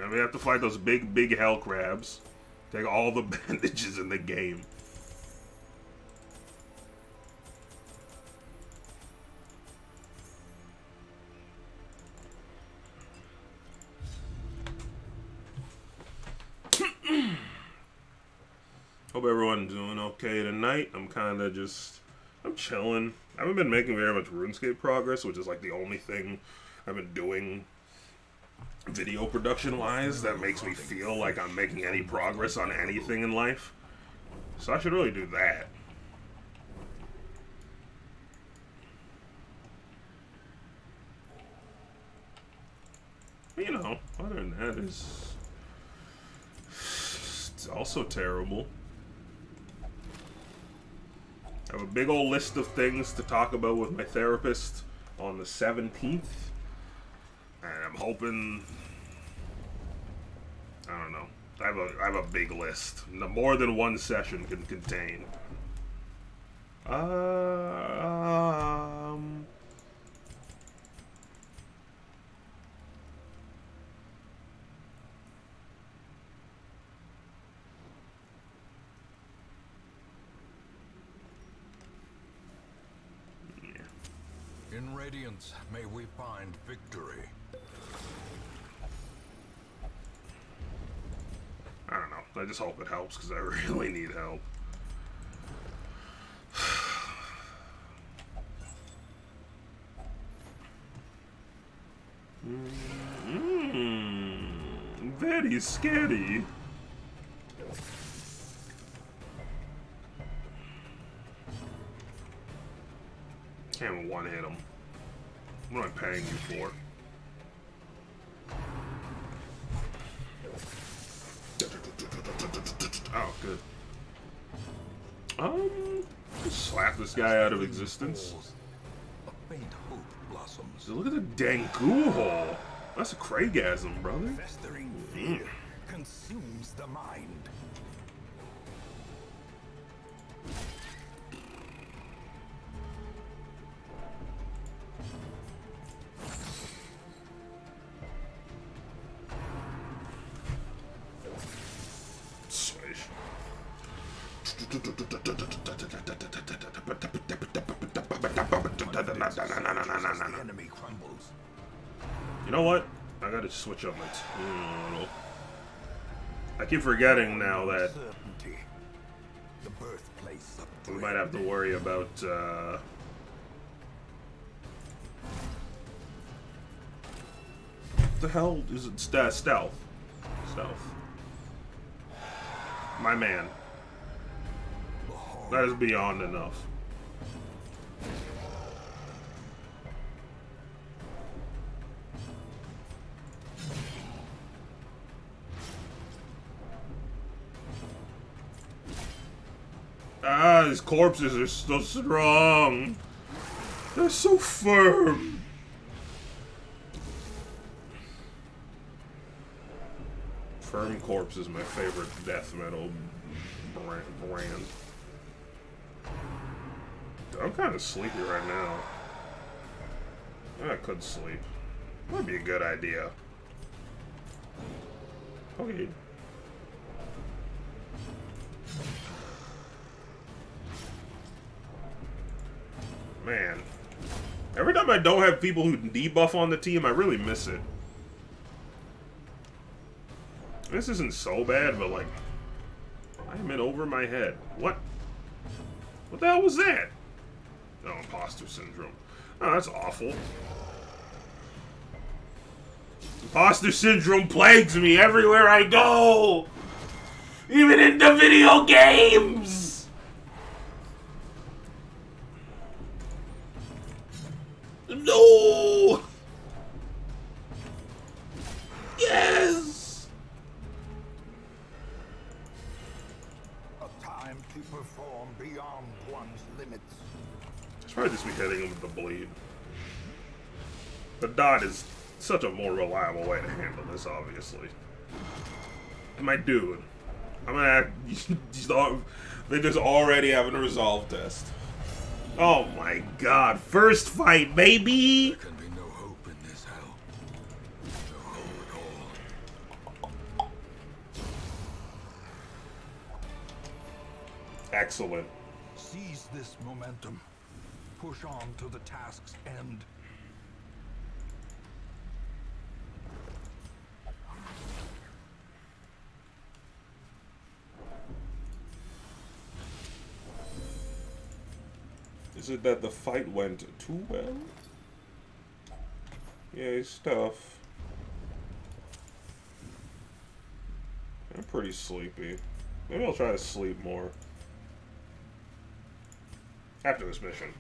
We're have to fight those big, big hell crabs. Take all the [LAUGHS] bandages in the game. [CLEARS THROAT] Hope everyone's doing okay tonight. I'm kind of just, I'm chilling. I haven't been making very much RuneScape progress, which is like the only thing I've been doing video production wise that makes me feel like I'm making any progress on anything in life. So I should really do that. You know, other than that is it's also terrible. I have a big old list of things to talk about with my therapist on the 17th. And I'm hoping. I don't know. I have a I have a big list. More than one session can contain. Um. Yeah. In Radiance, may we find victory. I don't know. I just hope it helps because I [LAUGHS] really need help. Mm, very scary. Can't one hit him. What am I paying you for? Oh, good. Um, slap this guy out of existence. A faint hope blossoms. Look at the dang goo hole. That's a Craigasm, brother. Festering fear consumes the mind. Keep forgetting now that The birthplace of we might have to worry about, uh... The hell is it? St stealth. Stealth. My man. That is beyond enough. Corpses are so strong. They're so firm. Firm Corpse is my favorite death metal brand. I'm kind of sleepy right now. I could sleep. Might be a good idea. Oh, okay. Man. Every time I don't have people who debuff on the team, I really miss it. This isn't so bad, but like, I'm in over my head. What? What the hell was that? Oh, imposter syndrome. Oh, that's awful. Imposter syndrome plagues me everywhere I go! Even in the video games! No! Yes! A time to perform beyond one's limits. It's probably just be hitting him with the bleed. The dot is such a more reliable way to handle this, obviously. My dude, I'm gonna act. [LAUGHS] They just already having a resolve test. Oh my god, first fight, baby! There can be no hope in this hell. No hope at all. Excellent. Seize this momentum. Push on to the task's end. Is it that the fight went too well? Yeah, it's tough. I'm pretty sleepy. Maybe I'll try to sleep more. After this mission.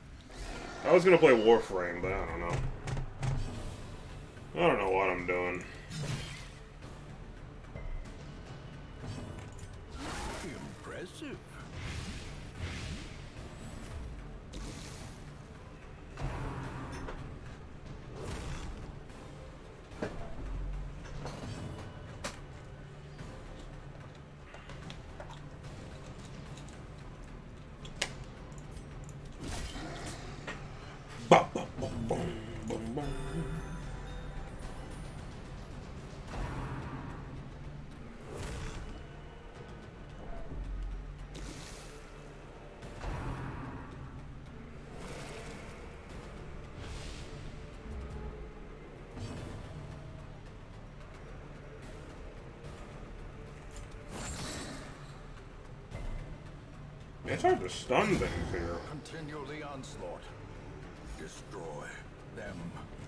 I was gonna play Warframe, but I don't know. I don't know what I'm doing. Impressive. It's hard to stun things here. Continue the onslaught. Destroy them.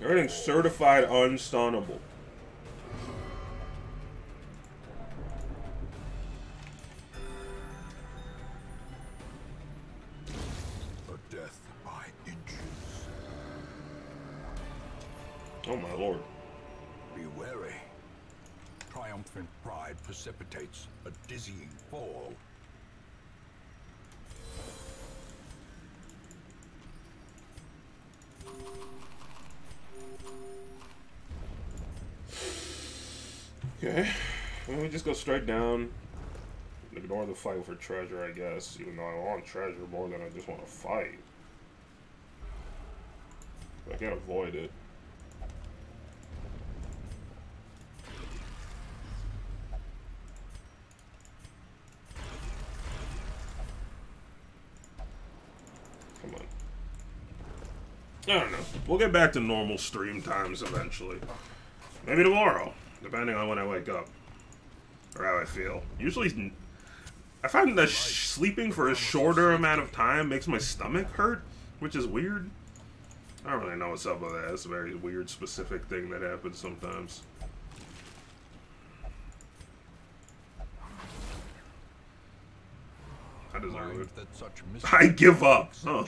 Everything's certified unstunnable. Just go straight down. Ignore the fight for treasure, I guess. Even though I want treasure more than I just want to fight. I can't avoid it. Come on. I don't know. We'll get back to normal stream times eventually. Maybe tomorrow, depending on when I wake up. Or how I feel. Usually, I find that sleeping for a shorter amount of time makes my stomach hurt, which is weird. I don't really know what's up with that. It's a very weird, specific thing that happens sometimes. I deserve it. [LAUGHS] I give up. Huh.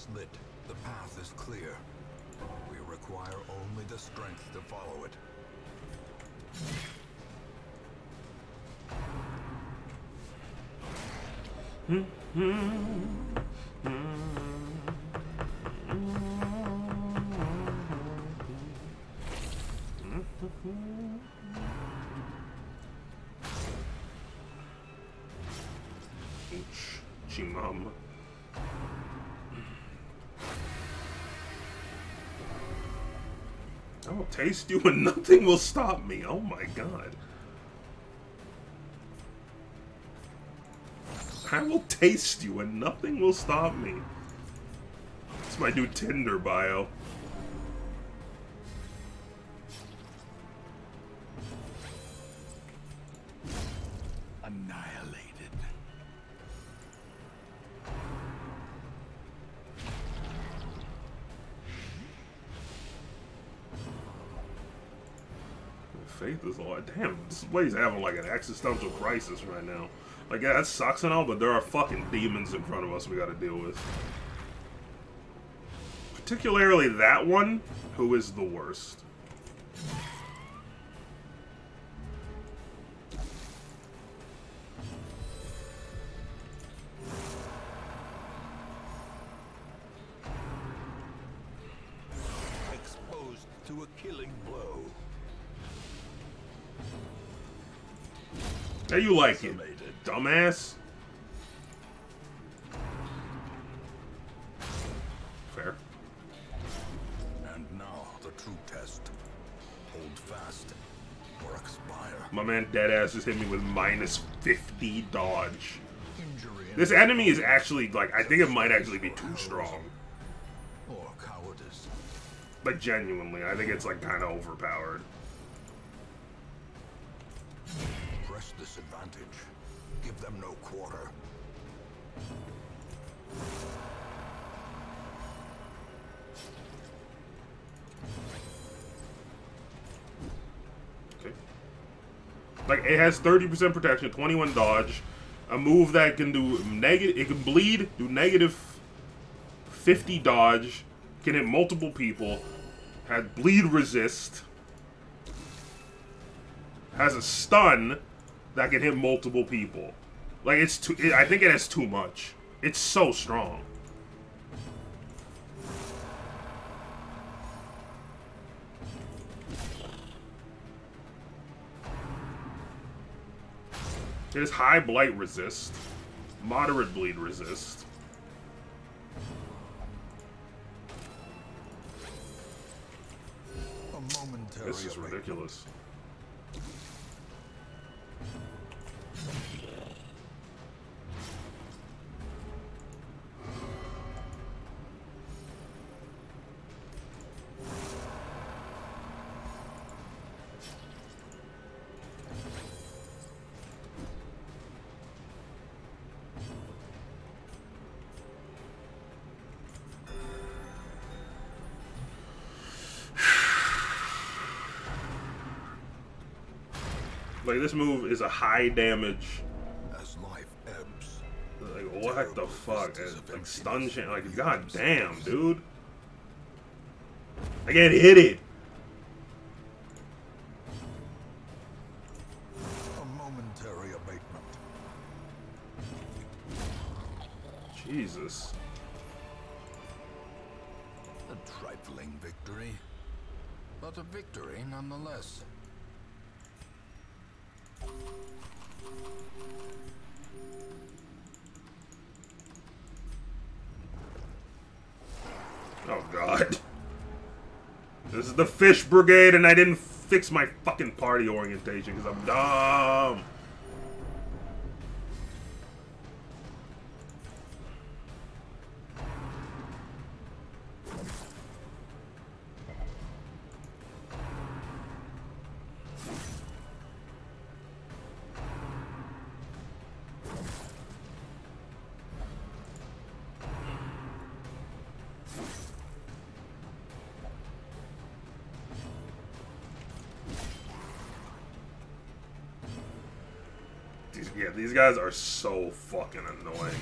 Is lit. The path is clear. We require only the strength to follow it. Ooch. Chimam. I will taste you and [LAUGHS] nothing will stop me. Oh my god. I will taste you and nothing will stop me. It's my new Tinder bio. Place having like an existential crisis right now. Like yeah, that sucks and all, but there are fucking demons in front of us we got to deal with. Particularly that one, who is the worst. You like it, dumbass? Fair. And now the true test. Hold fast or expire. My man Deadass just hit me with minus 50 dodge. Injury This enemy is actually, like, I think it might actually be too strong. or cowardice. Like, genuinely, I think it's, like, kind of overpowered. Advantage. Give them no quarter. Okay. Like, it has 30% protection, 21 dodge, a move that can do negative, it can bleed, do negative 50 dodge, can hit multiple people, had bleed resist, has a stun that can hit multiple people. Like, it's too, it, I think it has too much. It's so strong. It has high blight resist, moderate bleed resist. A This is ridiculous. Yeah. Like this move is a high damage. As life ebbs, Like what the fuck? Like stun chain. Like god damn, dude. I get hit it. Brigade and I didn't fix my fucking party orientation because I'm dumb. Guys are so fucking annoying.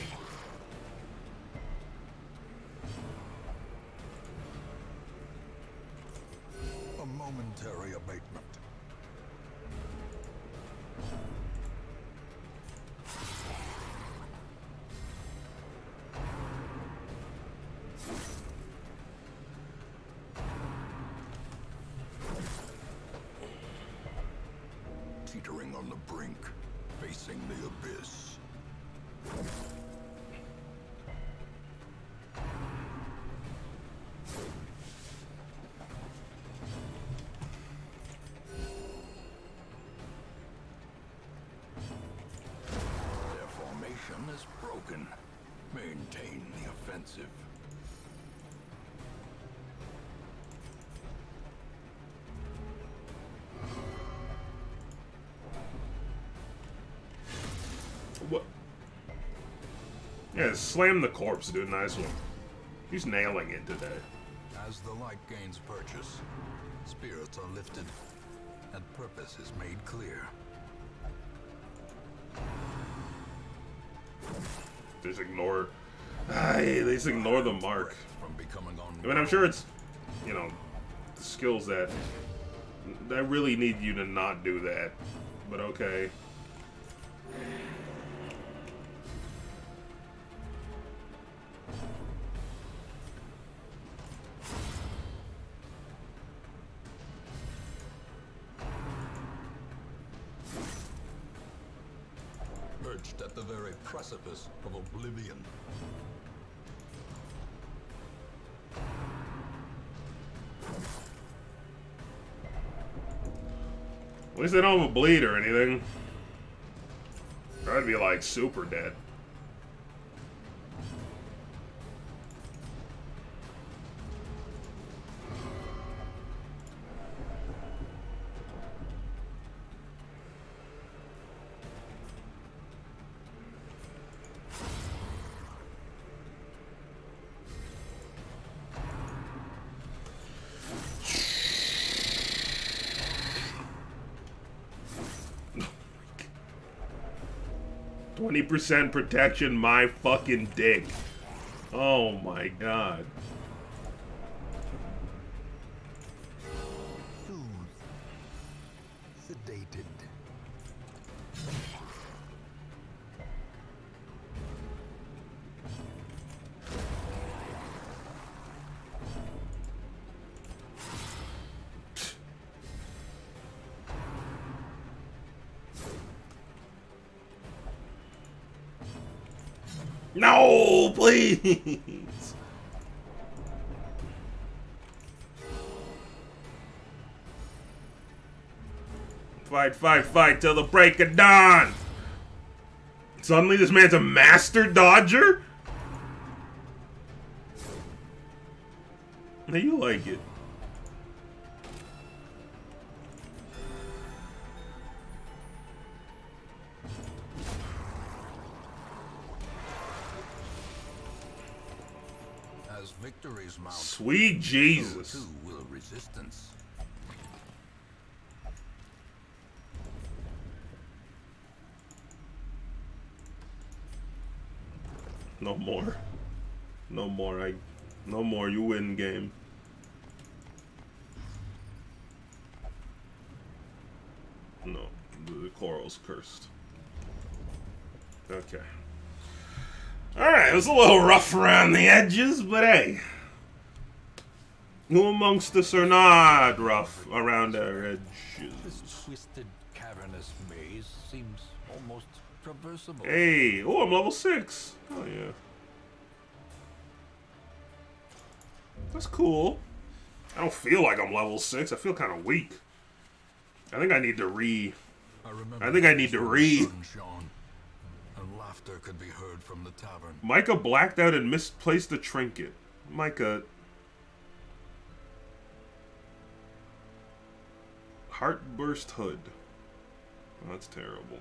A momentary abatement. Is broken. Maintain the offensive. What? Yeah, slam the corpse, dude. Nice one. He's nailing it today. As the light gains purchase, spirits are lifted, and purpose is made clear. Just ignore. Ah, they just ignore the mark. I mean, I'm sure it's, you know, skills that that really need you to not do that. But okay. Of oblivion. At least they don't have a bleed or anything. To be like super dead. Twenty percent protection, my fucking dick. Oh my god. Soothed. Sedated. No, please. Fight, fight, fight till the break of dawn. Suddenly, this man's a master dodger. Now you like it. Sweet Jesus. Who will resistance? No more. No more. I no more. You win game. No. The coral's cursed. Okay. Alright, it was a little rough around the edges, but hey. Who amongst us are not rough around our edges? This twisted, cavernous maze seems almost traversable. Hey, oh, I'm level 6. Oh, yeah. That's cool. I don't feel like I'm level 6. I feel kind of weak. I think I need to re... I, remember I think I need to re- sun and laughter could be heard from the tavern. Micah blacked out and misplaced the trinket. Micah... Heartburst Hood. That's terrible.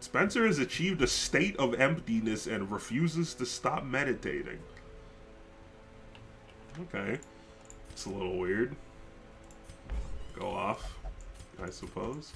Spencer has achieved a state of emptiness and refuses to stop meditating. Okay. It's a little weird. Go off, I suppose.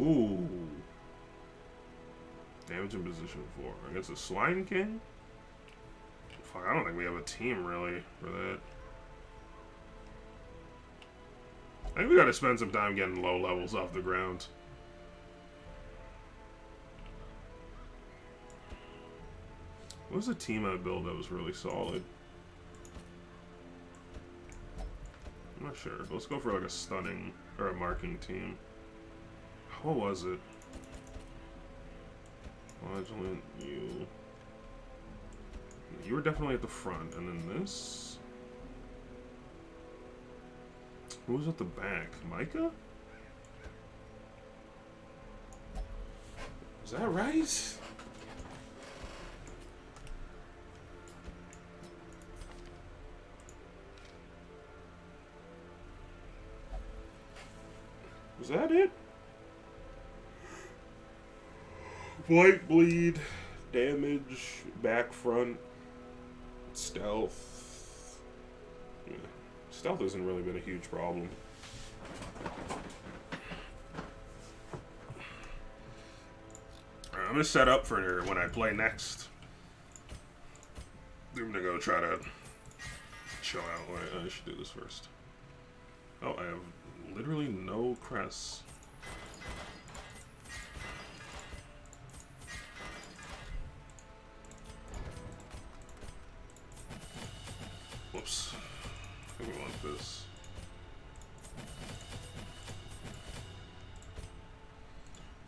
Ooh. Damage in position four. Against a Swine King? Fuck, I don't think we have a team really for that. I think we gotta spend some time getting low levels off the ground. What was the team I built that was really solid? I'm not sure. Let's go for like a stunning or a marking team. What was it? You. You were definitely at the front, and then this. Who was at the back? Micah? Is that right? Was that it? Blight bleed, damage, back front, stealth. Yeah. Stealth hasn't really been a huge problem. I'm gonna set up for when I play next. I'm gonna go try to chill out. Wait, I should do this first. Oh, I have literally no crests. This.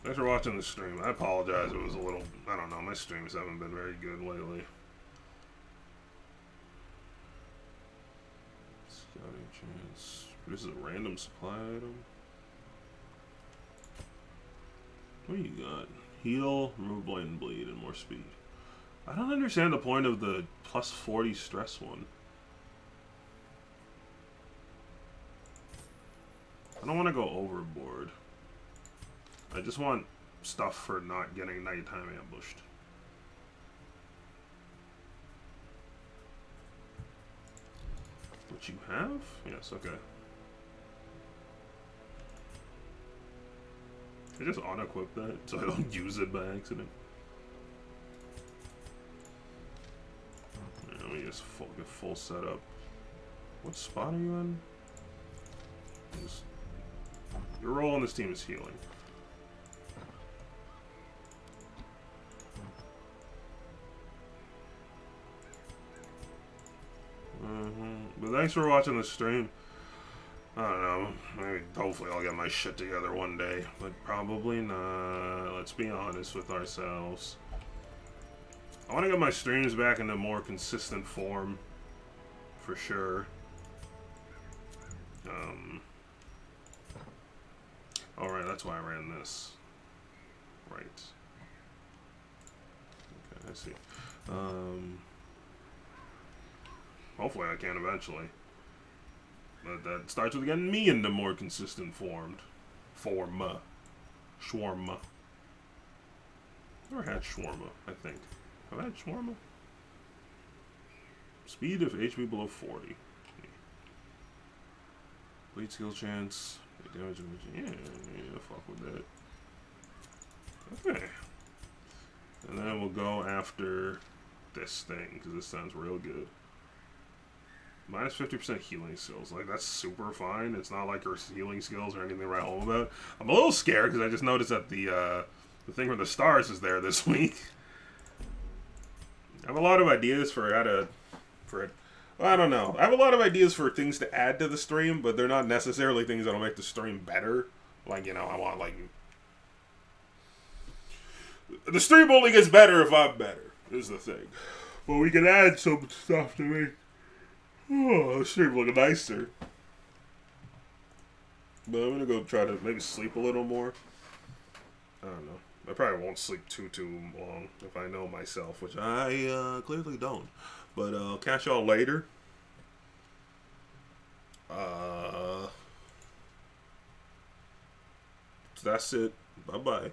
Thanks for watching the stream. I apologize. It was a little, I don't know, my streams haven't been very good lately. Scouting chance. This is a random supply item. What do you got? Heal, remove and bleed, and more speed. I don't understand the point of the plus 40 stress one. I don't want to go overboard. I just want stuff for not getting nighttime ambushed. What you have? Yes, okay. I just auto-equip that so I don't [LAUGHS] use it by accident. Yeah, let me just full, get full setup. What spot are you in? Just your role on this team is healing. Mm-hmm. But thanks for watching the stream. I don't know. Maybe, hopefully, I'll get my shit together one day, but probably not. Let's be honest with ourselves. I want to get my streams back into more consistent form, for sure. Um, Alright, that's why I ran this. Right. Okay, I see. Um, hopefully I can eventually. But that starts with getting me into more consistent formed. Form. Shawarma. Never had shawarma, I think. Have I had shawarma? Speed of HP below 40. Bleed skill chance. Damage. Yeah, yeah, fuck with that. Okay. And then we'll go after this thing, because this sounds real good. Minus 50% healing skills. Like, that's super fine. It's not like her healing skills or anything write home about. I'm a little scared, because I just noticed that the, uh, the thing from the stars is there this [LAUGHS] week. I have a lot of ideas for how to... for I don't know. I have a lot of ideas for things to add to the stream, but they're not necessarily things that'll make the stream better. Like, you know, I want, like, the stream only gets better if I'm better, is the thing. But we can add some stuff to make oh, the stream look nicer. But I'm gonna go try to maybe sleep a little more. I don't know. I probably won't sleep too too long if I know myself, which I uh, clearly don't. But uh, catch y'all later. Uh, that's it. Bye bye.